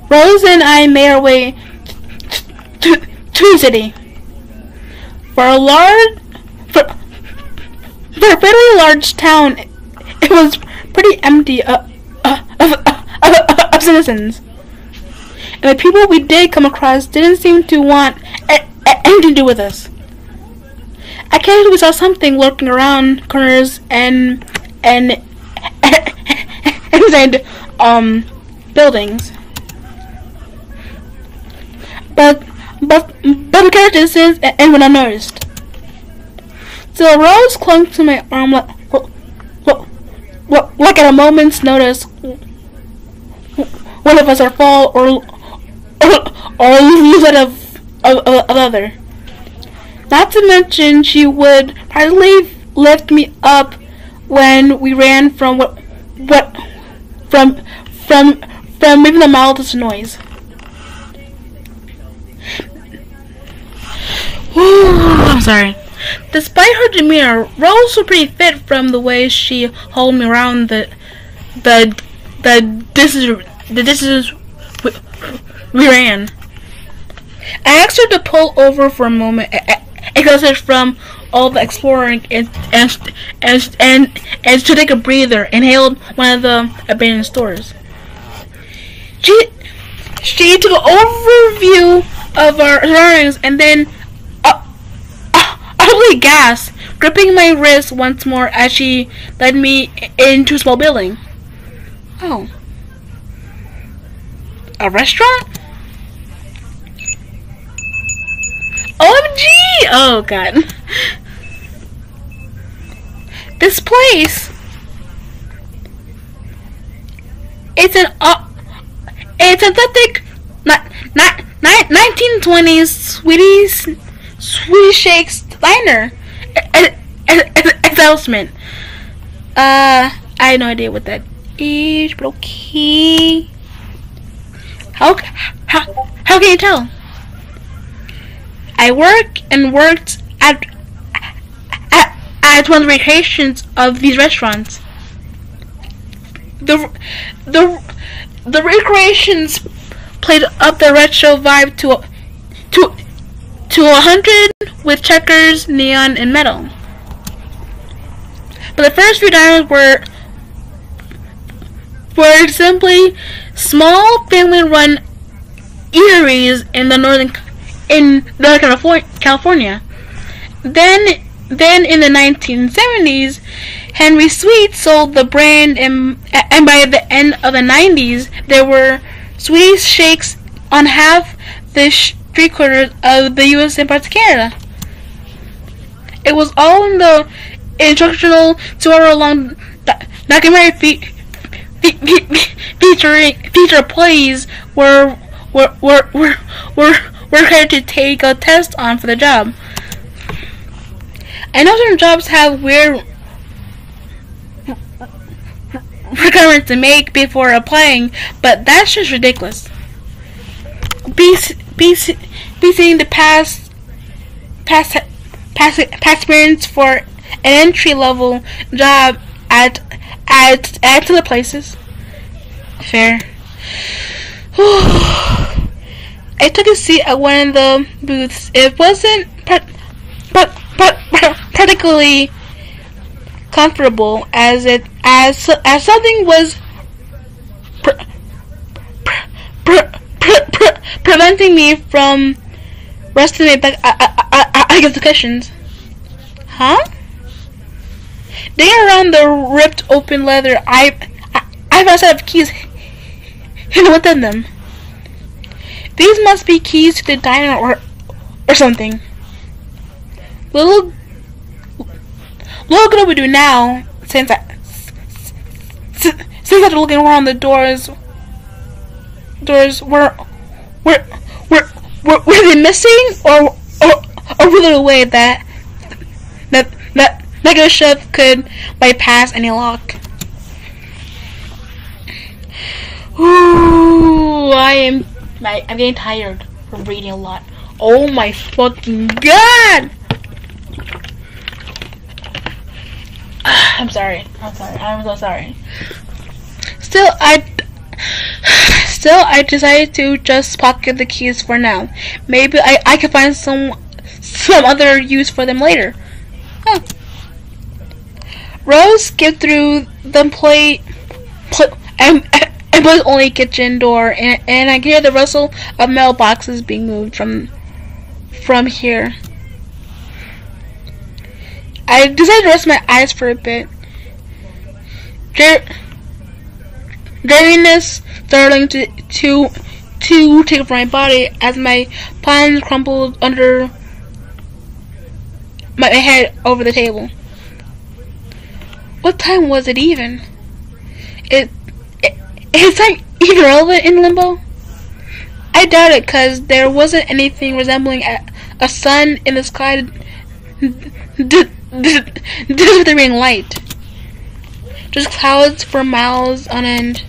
Rose and I made our way to, to city. For a large, for, for a fairly large town, it was pretty empty of, of, of, of citizens. And the people we did come across didn't seem to want anything to do with us. Occasionally we saw something lurking around corners and and [LAUGHS] and um buildings. But but but the character says and when I noticed. So Rose clung to my arm like like at a moment's notice one of us are fall or or, lose it of, of, of other. Not to mention, she would probably lift me up when we ran from what, what, from, from, from making the mildest noise. [SIGHS] I'm sorry. Despite her demeanor, Rose was pretty fit from the way she hauled me around the, the, the distance, the distance we ran. I asked her to pull over for a moment exhausted from all the exploring and and, and and and to take a breather and hailed one of the abandoned stores. She she took an overview of our surroundings and then utterly gasped, gripping my wrist once more as she led me into a small building. Oh. A restaurant? OMG! Oh god. This place it's an uh, it's authentic not not 1920s Sweet Sweet Shakes diner establishment. Uh, I had no idea what that is, but okay. How how how can you tell? I work and worked at, at, at one of the locations of these restaurants. The, the, the recreations played up the retro vibe to, to, to hundred with checkers, neon, and metal. But the first few diners were were simply small family-run eateries in the northern in California. Then, then in the 1970s, Henry Sweet sold the brand, and, and by the end of the 90s, there were Sweet Shakes on half the street quarters of the U.S. and parts of Canada. It was all in the instructional two-hour-long documentary fe- fe- fe- featuring feature plays where were were were were we're here to take a test on for the job. I know some jobs have weird requirements to make before applying, but that's just ridiculous. Be be be seeing the past past past past experience for an entry level job at at at other places. Fair. [SIGHS] I took a seat at one of the booths. It wasn't but but but particularly comfortable as it as as something was pre- pre- pre- preventing me from resting my back against the cushions. Huh? They are on the ripped open leather. I I, I found a set of keys hidden within them. These must be keys to the diner or or something. Little little good we do now since I since after looking around the doors doors were were were were, they missing or or or were there a way that that that negative chef could bypass any lock? Ooh, I am my, I'm getting tired from reading a lot. Oh my fucking god! [SIGHS] I'm sorry. I'm sorry. I'm so sorry. Still, I. [SIGHS] Still, I decided to just pocket the keys for now. Maybe I, I can find some some other use for them later. Huh. Rose skipped through the plate, plate and, and was only kitchen door, and, and I hear the rustle of mailboxes being moved from from here. I decided to rest my eyes for a bit. Dreariness starting to to to take over my body as my palms crumpled under my head over the table. What time was it even? It, it is time even relevant in limbo? I doubt it, cause there wasn't anything resembling a, a sun in the sky. Dithering light. Just clouds for miles on end.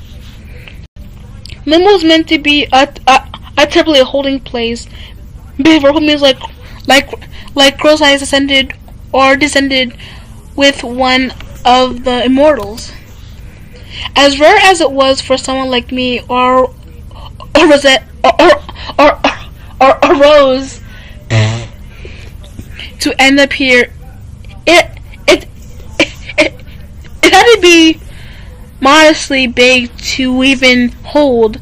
Limbo is meant to be a, a, a holding place before homies like like like girls eyes ascended or descended with one of the immortals. As rare as it was for someone like me or or Rosette or or or, or, or Rose to end up here it it it, it had to be modestly big to even hold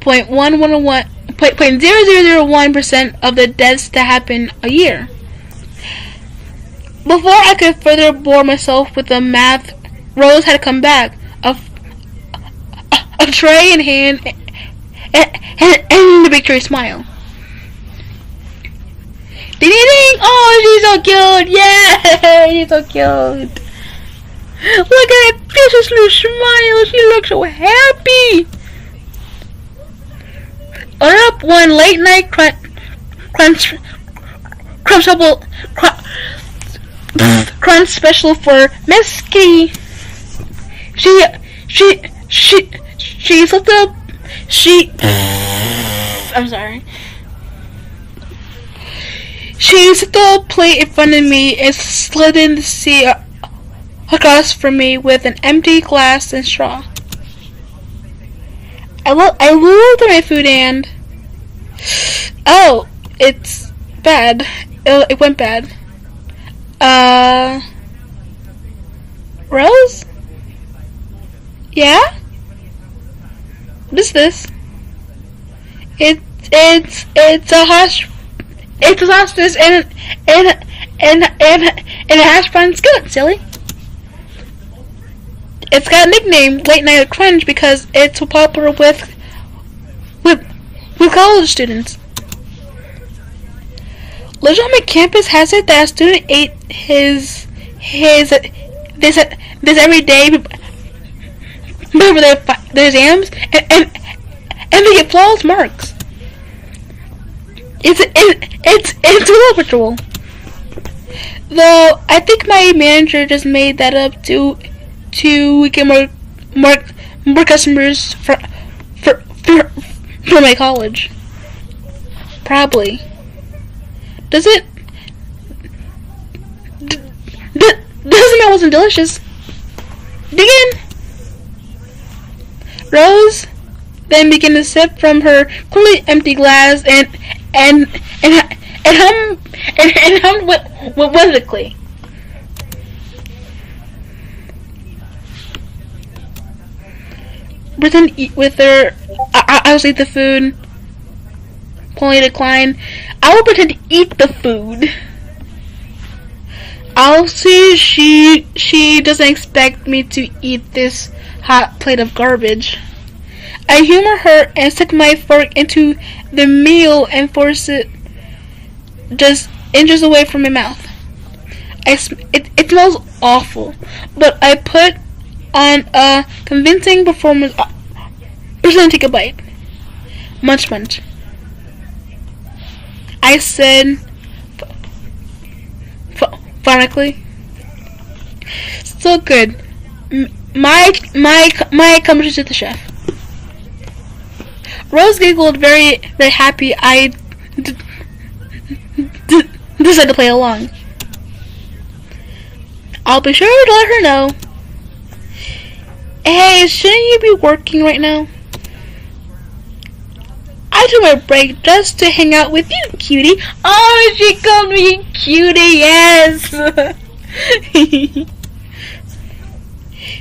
point one one oh one point point zero zero zero one percent of the deaths that happen a year. Before I could further bore myself with the math, Rose had come back, a, a, a tray in hand, and, and, and the victory smile. Ding ding! Oh, she's so cute! Yeah, [LAUGHS] she's so cute. Look at that precious little smile. She looks so happy. Up one late night crunch, crunch, crunch, crunch, crunch special for Miss Kitty. She, she, she, she looked up. She. I'm sorry. She set the plate in front of me and slid in the seat across from me with an empty glass and straw. I lo- I looked my food and oh, it's bad. It, it went bad. Uh, Rose? Yeah? What is this? It it's it's a hash it's a sausage and and and and and a hash brown skillet, silly. It's got a nickname, Late Night Crunch, because it's popular with with with college students. On campus has it that a student ate his his this this every day before their their exams and and, and they get flawless marks. It's it, it's it's little ritual. Though I think my manager just made that up to to get more more more customers for for for, for my college. Probably. Does it? Doesn't it wasn't delicious. Dig in. Rose then began to sip from her clearly empty glass and and and and hum and, and hum whimsically. Pretend eat with her. I, I, will eat the food. Polly decline. I will pretend to eat the food. I'll see she she doesn't expect me to eat this hot plate of garbage. I humor her and stick my fork into the meal and force it just inches away from my mouth. I it, it smells awful, but I put on a convincing performance. Uh, just take a bite. Munch munch. I said phonically. Still good. My my my compliments to the chef. Rose giggled, very very happy. I decided to play along. I'll be sure to let her know. Hey, shouldn't you be working right now? I took my break just to hang out with you, cutie. Oh, she called me cutie, yes. [LAUGHS]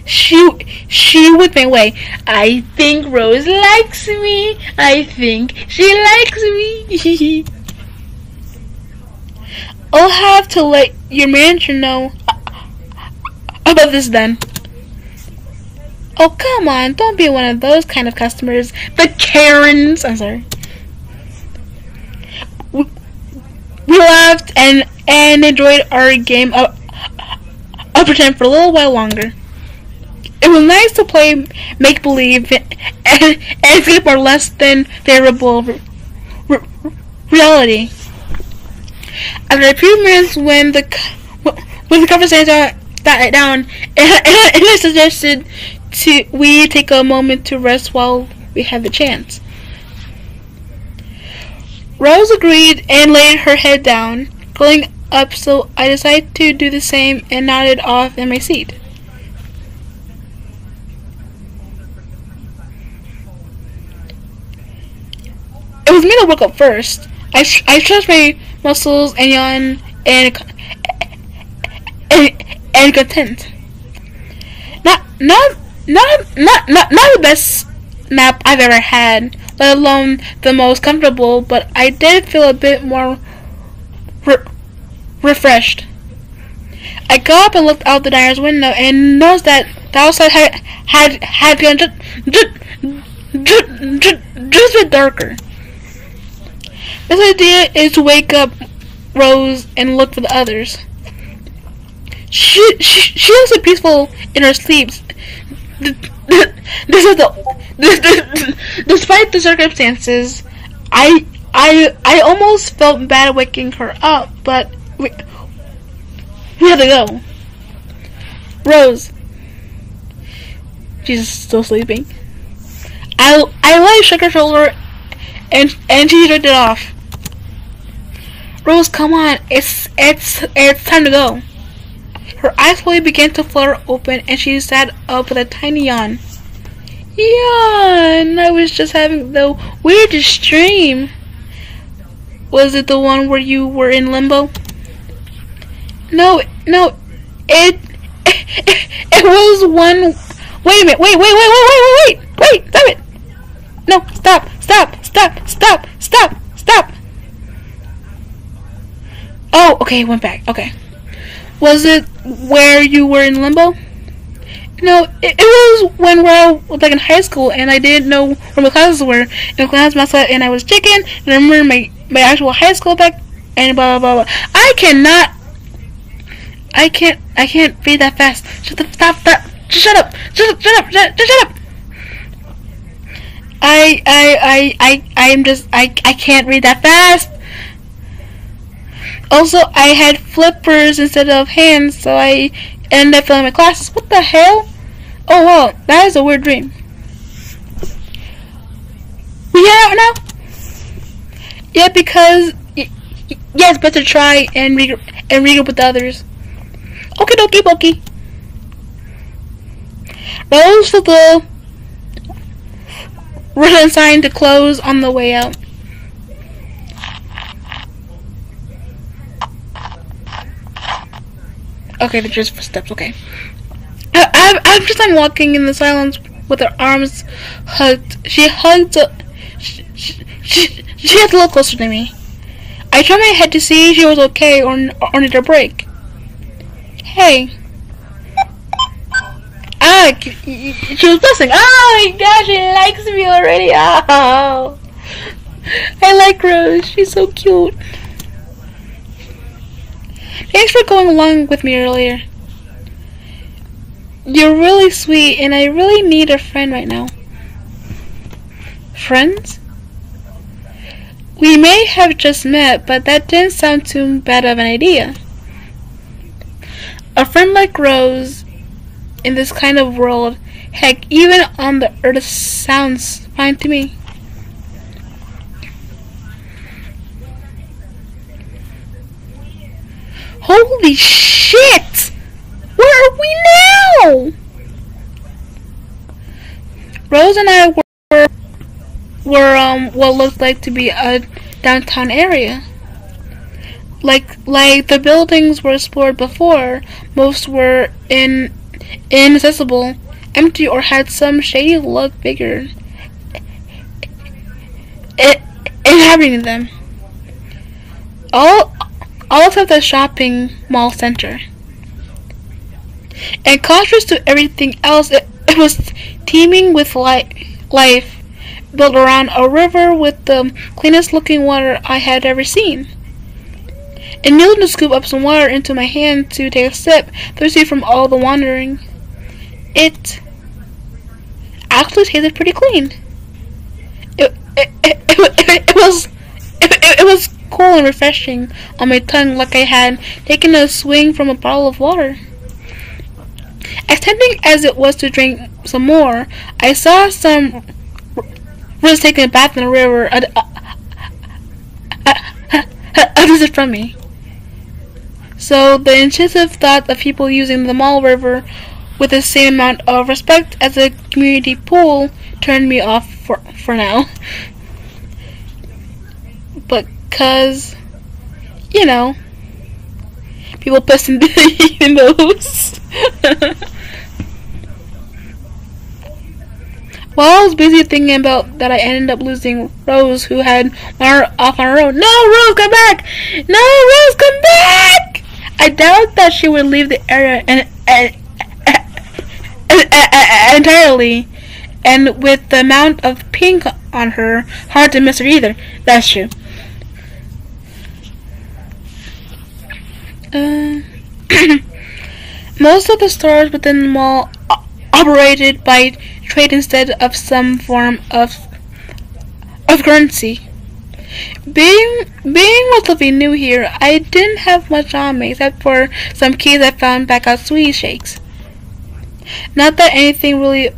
she she went my way. I think Rose likes me. I think she likes me. [LAUGHS] I'll have to let your manager know about this then. Oh, come on. Don't be one of those kind of customers. The Karens. I'm sorry. We, laughed and, and enjoyed our game of, of pretend for a little while longer. It was nice to play make believe and, escape our less than favorable re, re, reality. After a few minutes, when the when the conversation died down, and, and I suggested to we take a moment to rest while we have the chance. Rose agreed and laid her head down, curling up, so I decided to do the same and nodded off in my seat. It was me that woke up first. I, I stretched my muscles and yawned and, and, and content. Not, not, not, not, not, not the best nap I've ever had, let alone the most comfortable, but I did feel a bit more re refreshed. I got up and looked out the diner's window and noticed that the outside had had had gone just just just, just, a bit darker. This idea is to wake up Rose and look for the others. She she, she looks so peaceful in her sleeps. This is the despite the circumstances, I I I almost felt bad waking her up, but we we had to go. Rose, she's still sleeping. I I like shook her shoulder, and and she jerked it off. Rose, come on, it's it's it's time to go. Her eyes slowly began to flutter open, and she sat up with a tiny yawn. Yawn! I was just having the weirdest dream. Was it the one where you were in limbo? No, no, it it, [LAUGHS] it was one. Wait a minute! Wait, wait, wait, wait, wait, wait, wait! Wait! Stop it! No! Stop! Stop! Stop! Stop! Stop! Stop! Oh, okay, it went back. Okay. Was it where you were in limbo? No, it, it was when we were like in high school and I didn't know where my classes were. And class mascot and I was chicken and I remember my, my actual high school back and blah blah blah blah. I cannot I can't I can't read that fast. Shut the stop stop just shut up. Shut up shut up shut, just shut up. I I I I I'm just I I can't read that fast. Also, I had flippers instead of hands, so I ended up failing my classes. What the hell? Oh, well, that is a weird dream. We get out now? Yeah, because it's better try and re and regroup with the others. Okay, dokie, pokey. Rose for the written sign to close on the way out. Okay, they're just footsteps. Okay. I, I, I'm just like walking in the silence with her arms hugged. She hugged. She, she, she, she had to look closer to me. I turned my head to see if she was okay or, or need a break. Hey. Ah, she was blushing. Oh my gosh, she likes me already. Oh. I like Rose. She's so cute. Thanks for going along with me earlier. You're really sweet, and I really need a friend right now. Friends? We may have just met, but that didn't sound too bad of an idea. A friend like Rose in this kind of world, heck, even on the earth sounds fine to me. Holy shit! Where are we now? Rose and I were were um what looked like to be a downtown area. Like like the buildings were explored before, most were in inaccessible, empty, or had some shady look figure It, inhabiting them. All all except the shopping mall center. In contrast to everything else, it, it was teeming with li- life, built around a river with the cleanest looking water I had ever seen. And kneeling to scoop up some water into my hand to take a sip, thirsty from all the wandering. It actually tasted pretty clean. It, it, it, [LAUGHS] it, it was it, it was cool and refreshing on my tongue like I had taken a swing from a bottle of water. As tempting as it was to drink some more, I saw some was taking a bath in the river a, a, from me. So the intrusive thought of people using the mall river with the same amount of respect as a community pool turned me off for, for now. But cause, you know, people piss in [LAUGHS] the nose. [LAUGHS] While I was busy thinking about that, I ended up losing Rose, who had wandered off on her own. No, Rose, come back! No, Rose, come back! I doubt that she would leave the area and, and, and, [LAUGHS] entirely. And with the amount of pink on her, hard to miss her either. That's true. Uh, [CLEARS THROAT] most of the stores within the mall operated by trade instead of some form of of currency. Being being relatively new here, I didn't have much on me except for some keys I found back at Sweet Shakes. Not that anything really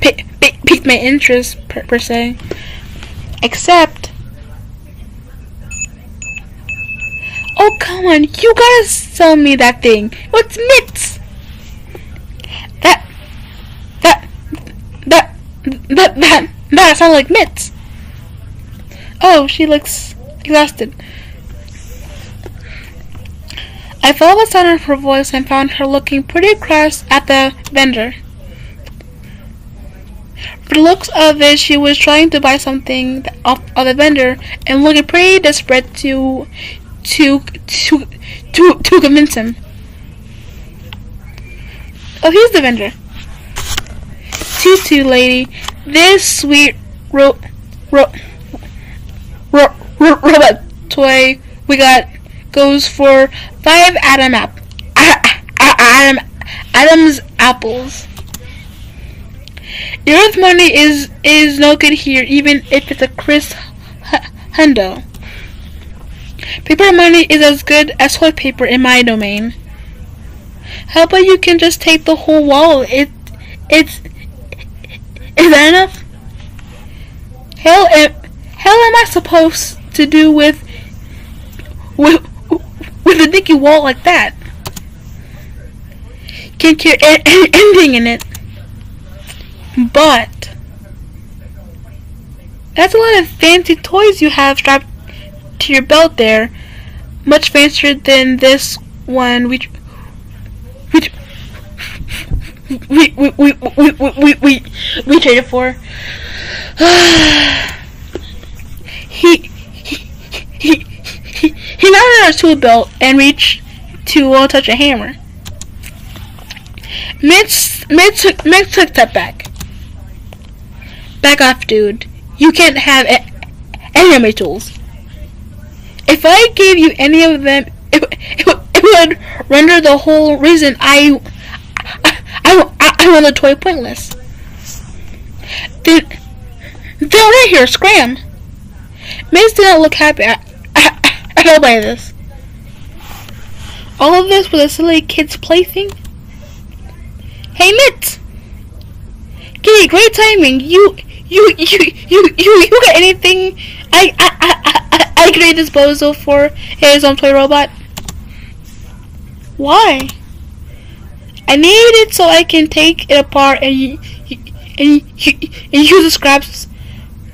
piqued my interest per, per se, except. Oh come on! You gotta sell me that thing. What's Mitz? That that that that that that sounds like Mitz. Oh, she looks exhausted. I followed the sound of her voice and found her looking pretty cross at the vendor. For the looks of it, she was trying to buy something off of the vendor and looking pretty desperate to to to to to convince him. Oh, he's the vendor. Tutu lady, this sweet ro ro ro, ro robot toy we got goes for five Adam app Adam Adam's apples. Your Earth money is is no good here, even if it's a Chris hundo. Paper money is as good as toilet paper in my domain. How about you can just take the whole wall? It, it's, is that enough? Hell, am, hell am I supposed to do with, with, with a dicky wall like that? Can't hear anything in it. But, that's a lot of fancy toys you have strapped to your belt there. Much fancier than this one which which we we we we we we, we traded for. [SIGHS] he he he he he mounted our tool belt and reached to uh, touch a hammer. Mitz Mitz took Mitz took that back. Back off, dude. You can't have any of my tools. If I gave you any of them, it, it, it would render the whole reason I I, I, I, want a toy pointless. Then, they're right here, scram. Maze did not look happy at, at, at all by this. All of this was a silly kid's plaything? Hey, Mitz! Kitty, great timing. You, you, you, you, you, you got anything I, I, I, I, I create disposal for his own toy robot? Why? I need it so I can take it apart and and and he uses scraps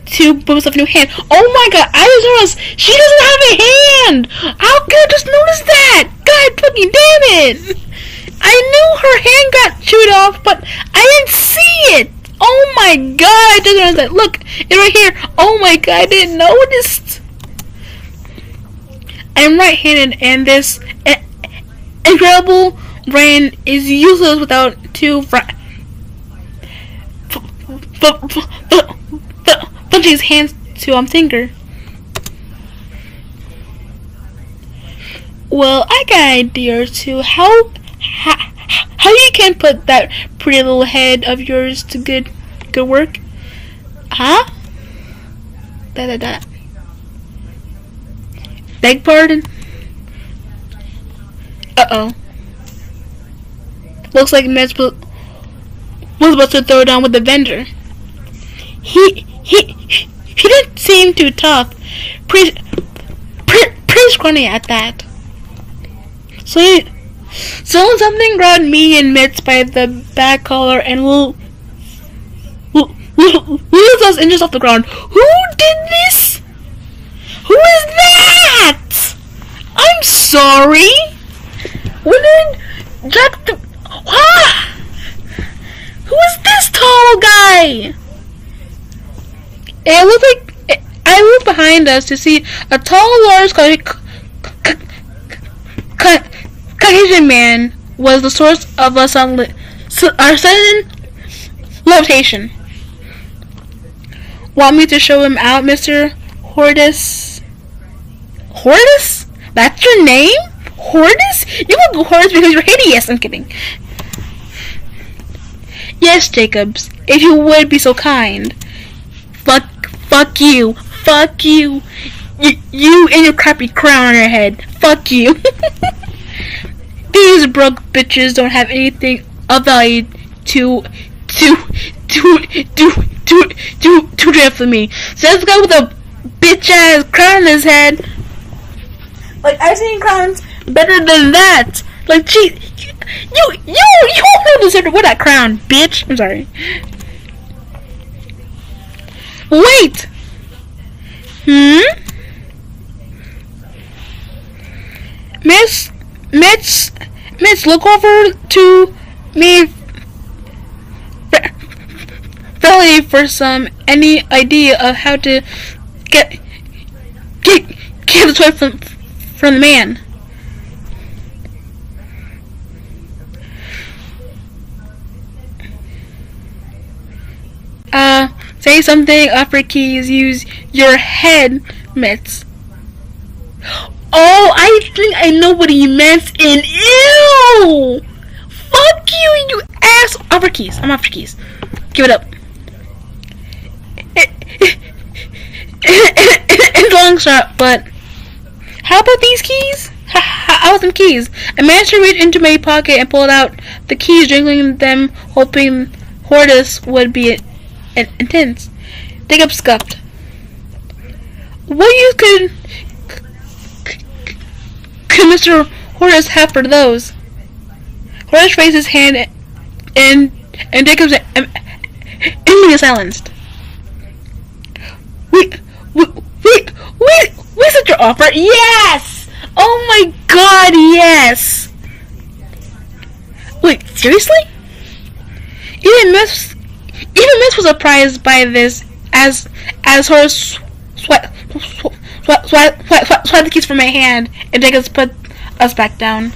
to build himself a new hand. Oh my god, I just noticed she doesn't have a hand! How could I just notice that? God fucking damn it! I knew her hand got chewed off, but I didn't see it! Oh my god, I didn't notice that. Look, it's right here. Oh my god, I didn't notice. I'm right-handed, and this incredible brain is useless without two fr- his hands to um finger. Well, I got an idea or. How, how how you can put that pretty little head of yours to good good work? Huh? Da da da. Beg pardon? Uh oh. Looks like Mitz was about to throw down with the vendor. He he he didn't seem too tough. Pretty pretty, pretty scrawny at that. So he, so something grabbed me and Mitz by the back collar and little wheels us inches off the ground. Who did this? Who is that? I'm sorry. Jack the what? Who is this tall guy? It looked like I looked behind us to see a tall, large, Caucasian man was the source of us on our sudden levitation. Want me to show him out, Mr. Hortus? Hortus? That's your name? Hortus? You will go Hortus because you're hideous. I'm kidding. Yes, Jacobs, if you would be so kind. Fuck, fuck you. Fuck you. You, you and your crappy crown on your head. Fuck you. [LAUGHS] These broke bitches don't have anything of value to, to, to, to, to, to, to drift for me. So let's go with a bitch ass crown on his head. Like I've seen crowns better than that. Like gee, you, you, you, you deserve to wear that crown, bitch. I'm sorry. Wait. Hmm. Miss, Mitz, Mitz, look over to me Really, for some any idea of how to get get get the toy from from the man. Uh, say something upper keys, use your head Mitz. Oh, I think I know what he meant in ew! Fuck you, you ass! Upper keys. I'm after keys. Give it up. [LAUGHS] it's long shot, but how about these keys? How about some keys? I managed to reach into my pocket and pulled out the keys, jingling them, hoping Hortus would be intense. Jacob scuffed. What you could could Mr. Hortus have for those? Hortus raised his hand and and Jacob's immediately silenced. Wait, wait, wait, wait, wait, such your offer? Yes! Oh my god, yes! Wait, seriously? Even Miss, even Miss was surprised by this as, as her sweat, sweat, sweat, sweat, sweat, sweat the keys from my hand and Jacobs put us back down.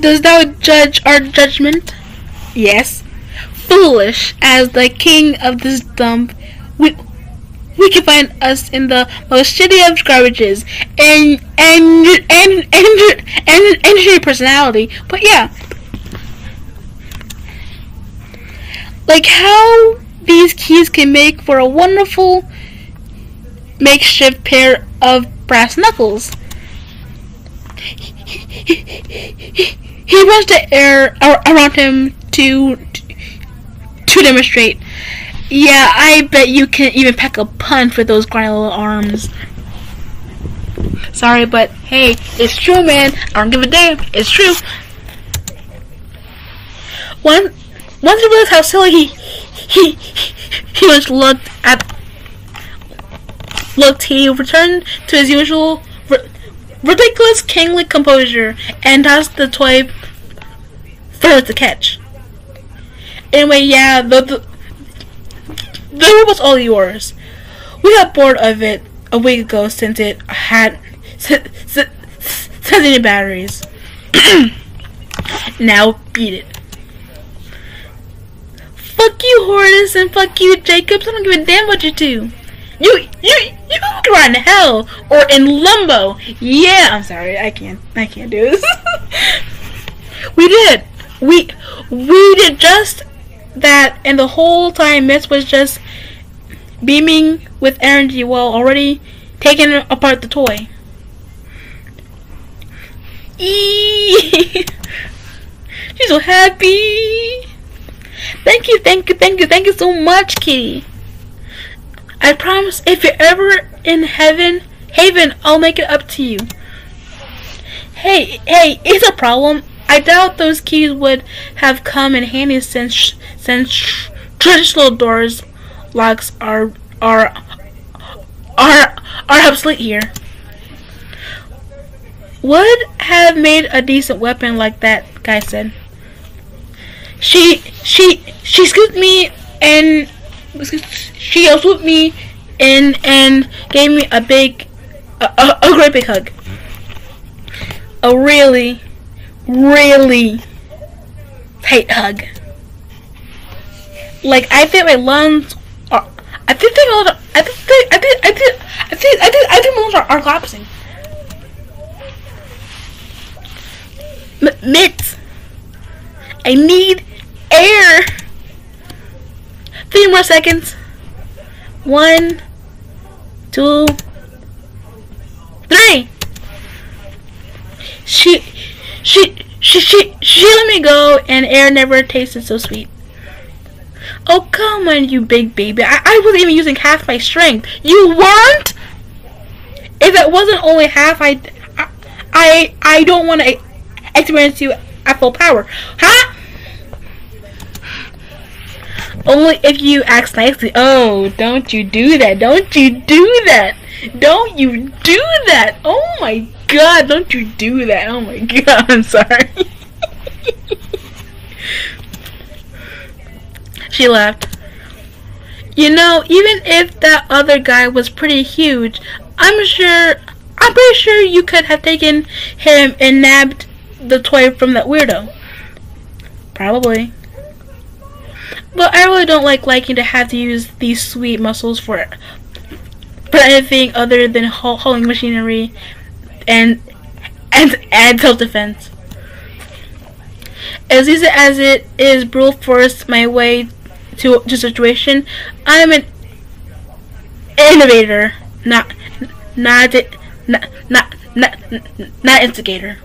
Does thou judge our judgment? Yes foolish as the king of this dump. We we can find us in the most shitty of garbages and and and and and, shitty personality. But yeah, like how these keys can make for a wonderful makeshift pair of brass knuckles. He, he runs the air around him to to demonstrate. Yeah, I bet you can even pack a punch with those grimy little arms. Sorry, but hey, it's true, man. I don't give a damn. It's true. One, once he realized how silly he he he was looked at looked, he returned to his usual ridiculous kingly composure and tossed the toy for to catch. Anyway, yeah, the, the the robot's all yours. We got bored of it a week ago since it had since, since any batteries. [CLEARS THROAT] now beat it. Fuck you, Horace, and fuck you, Jacobs. I don't give a damn what you do. You, you, you can run in hell or in limbo. Yeah, I'm sorry. I can't. I can't do this. [LAUGHS] we did. We we did just that, and the whole time Mitz was just beaming with energy while already taking apart the toy. [LAUGHS] She's so happy. Thank you, thank you, thank you, thank you so much, Kitty. I promise if you're ever in heaven, haven, I'll make it up to you. Hey, hey, it's a problem. I doubt those keys would have come in handy since since traditional doors locks are are are are obsolete here. Would have made a decent weapon like that guy said. She she she scooped me and she swooped me and and gave me a big, a, a, a great big hug. A really, really tight hug. Like I think my lungs are. I think they are. I think I think I think I think I think I think my lungs are, are collapsing. M Mitz. I need air. Three more seconds. One, two, three. She, she, she, she, she let me go, and air never tasted so sweet. Oh, come on, you big baby. I, I wasn't even using half my strength. You weren't? If it wasn't only half, I, I, I don't want to experience you at full power. Huh? Only if you act nicely. Oh, don't you do that. Don't you do that. Don't you do that. Oh my god, don't you do that. Oh my god, I'm sorry. she laughed. You know, even if that other guy was pretty huge, I'm sure, I'm pretty sure you could have taken him and nabbed the toy from that weirdo. Probably. But I really don't like liking to have to use these sweet muscles for for anything other than hauling machinery and and self-defense. As easy as it is brute force my way to to situation, I'm an innovator, not not not not not, not instigator.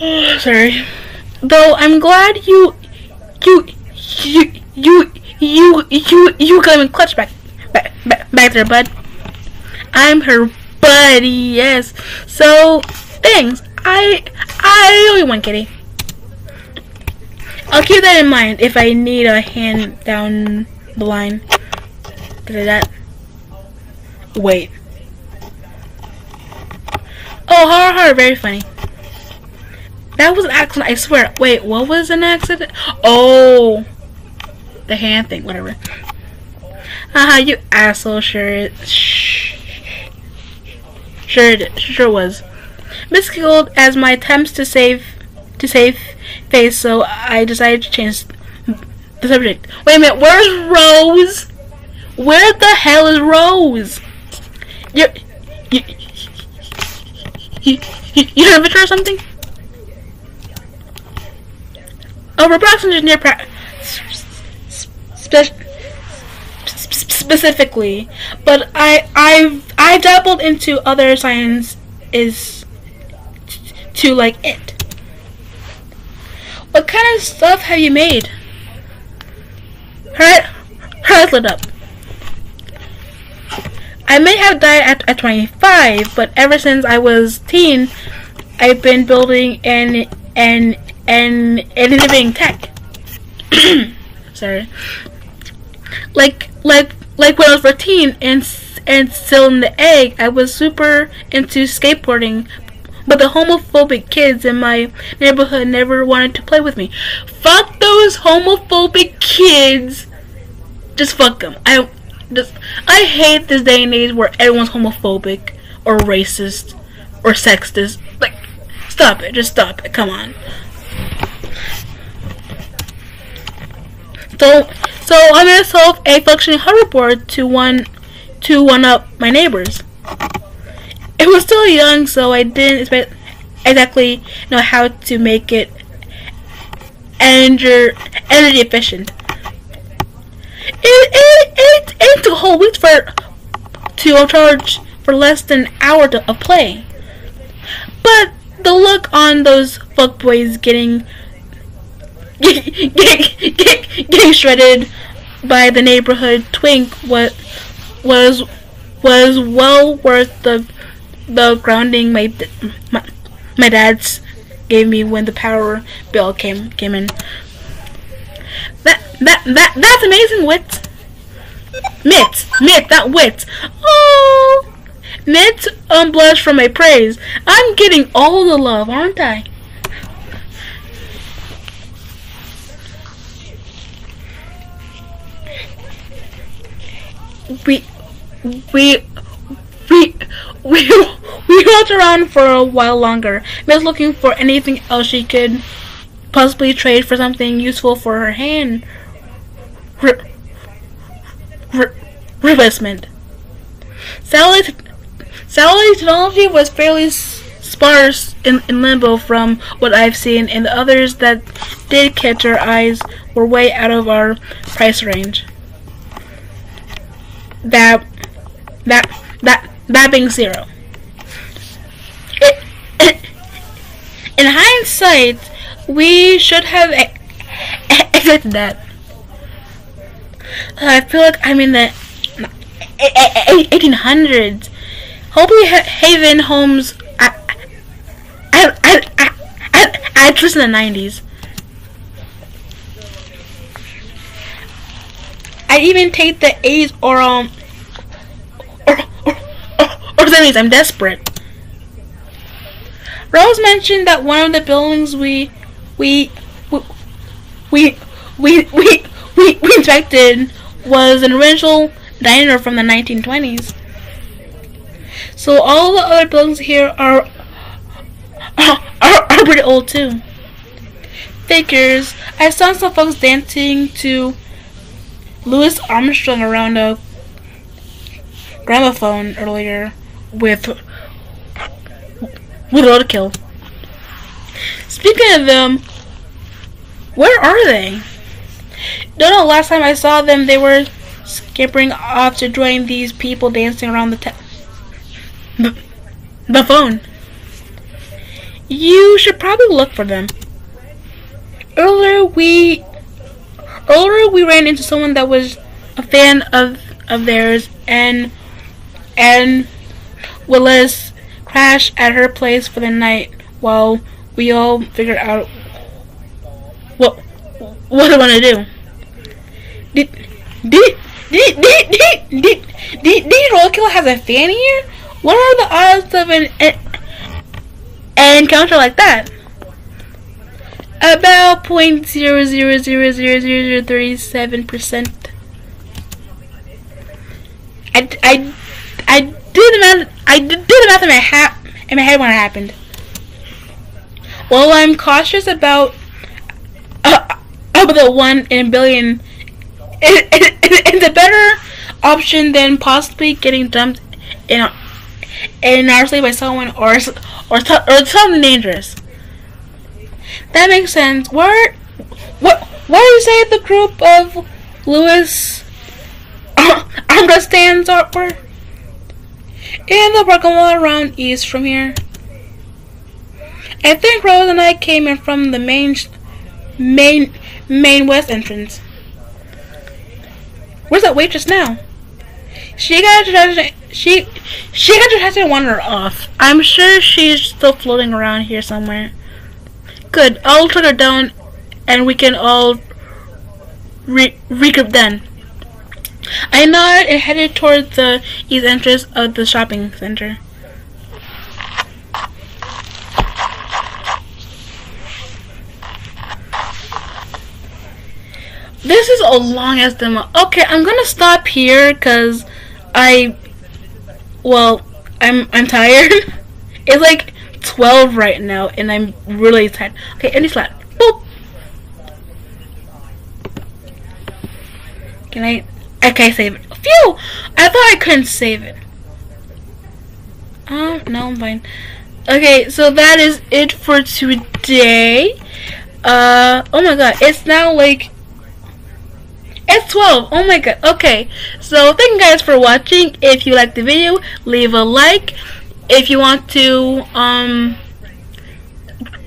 [SIGHS] Sorry. Though I'm glad you, you, you, you, you, you, you got me clutch back, back, back, back there, bud. I'm her buddy, yes. So, thanks. I, I only one, kitty. I'll keep that in mind if I need a hand down the line. Did that? Wait. Oh, har har, very funny. That was an accident, I swear. Wait, what was an accident? Oh, the hand thing, whatever. Haha, you asshole, sure, sure, it, sure was. Miscalled as my attempts to save, to save face, so I decided to change the subject. Wait a minute, where's Rose? Where the hell is Rose? You're, you, you, you, you heard of her or something? Oh, a robotics engineer spe specifically, but I I've I dabbled into other science is to like it. What kind of stuff have you made? Her her lit up. I may have died at, at 25, but ever since I was teen, I've been building and and and living tech. [COUGHS] Sorry. Like like like when I was 14 and and still in the egg, I was super into skateboarding, but the homophobic kids in my neighborhood never wanted to play with me. Fuck those homophobic kids. Just fuck them. I just I hate this day and age where everyone's homophobic or racist or sexist. Like, stop it. Just stop it. Come on. So, so I'm gonna solve a functioning hoverboard to one to one up my neighbors. It was still young, so I didn't exactly know how to make it energy energy efficient. It it it, it took a whole week for to charge for less than an hour to, of play. But the look on those fuckboys getting getting, getting, getting shredded by the neighborhood twink was was was well worth the the grounding my my, my dad's gave me when the power bill came came in. That that that that's amazing wit. Mitz, Mitz, that wit. Oh, Mitz, unblush um, from my praise. I'm getting all the love, aren't I? We we we we [LAUGHS] we walked around for a while longer. Mitz looking for anything else she could possibly trade for something useful for her hand re- re- replacement. Satellite satellite technology was fairly sparse in, in Limbo from what I've seen, and the others that did catch our eyes were way out of our price range. That that that that being zero. In hindsight, we should have expected that. I feel like I'm in the 1800s. Hopefully, Haven Homes. I, I, I, I, I, I just in the 90s. I even take the 80s or um or or, or, or 70s. I'm desperate. Rose mentioned that one of the buildings we we we we we we, we, inspected was an original diner from the 1920s. So all the other buildings here are are, are, are pretty old too. Figures. I saw some folks dancing to Louis Armstrong around a gramophone earlier with with roadkill. Speaking of them, where are they? Don't know. Last time I saw them, they were skippering off to join these people dancing around the the, the phone. You should probably look for them. Earlier we earlier we ran into someone that was a fan of of theirs and and Willis crashed at her place for the night while we all figured out what what I want to do. Did did did did did did did, did Roadkill has a fan here? What are the odds of an, an encounter like that? About point zero zero zero zero zero zero thirty seven percent. I I I did the math. I did the math in my hat in my head when it happened. Well, I'm cautious about uh, about the one in a billion. It, it, it, it's a better option than possibly getting dumped in in our sleep by someone or or or something dangerous. That makes sense. Where what what do you say the group of Lewis [COUGHS] armrest stands are were? In the parking lot around east from here. I think Rose and I came in from the main main main west entrance. Where's that waitress now? She got a She she just has to wander off. I'm sure she's still floating around here somewhere. Good. I'll track her down, and we can all re regroup then. I nod and headed toward the east entrance of the shopping center. This is a long ass demo. Okay, I'm gonna stop here because I, well, I'm I'm tired. [LAUGHS] it's like 12 right now, and I'm really tired. Okay, any slap. Boop. Can I? Okay, save it. Phew! I thought I couldn't save it. Um, no, I'm fine. Okay, so that is it for today. Uh, oh my god, it's now like it's 12. Oh my god. Okay. So thank you guys for watching. If you liked the video, leave a like. If you want to um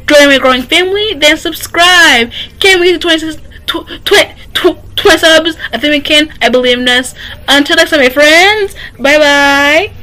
join my growing family, then subscribe. Can we get to 20, 20, 20 subs? I think we can. I believe in us. Until next time, my friends. Bye bye.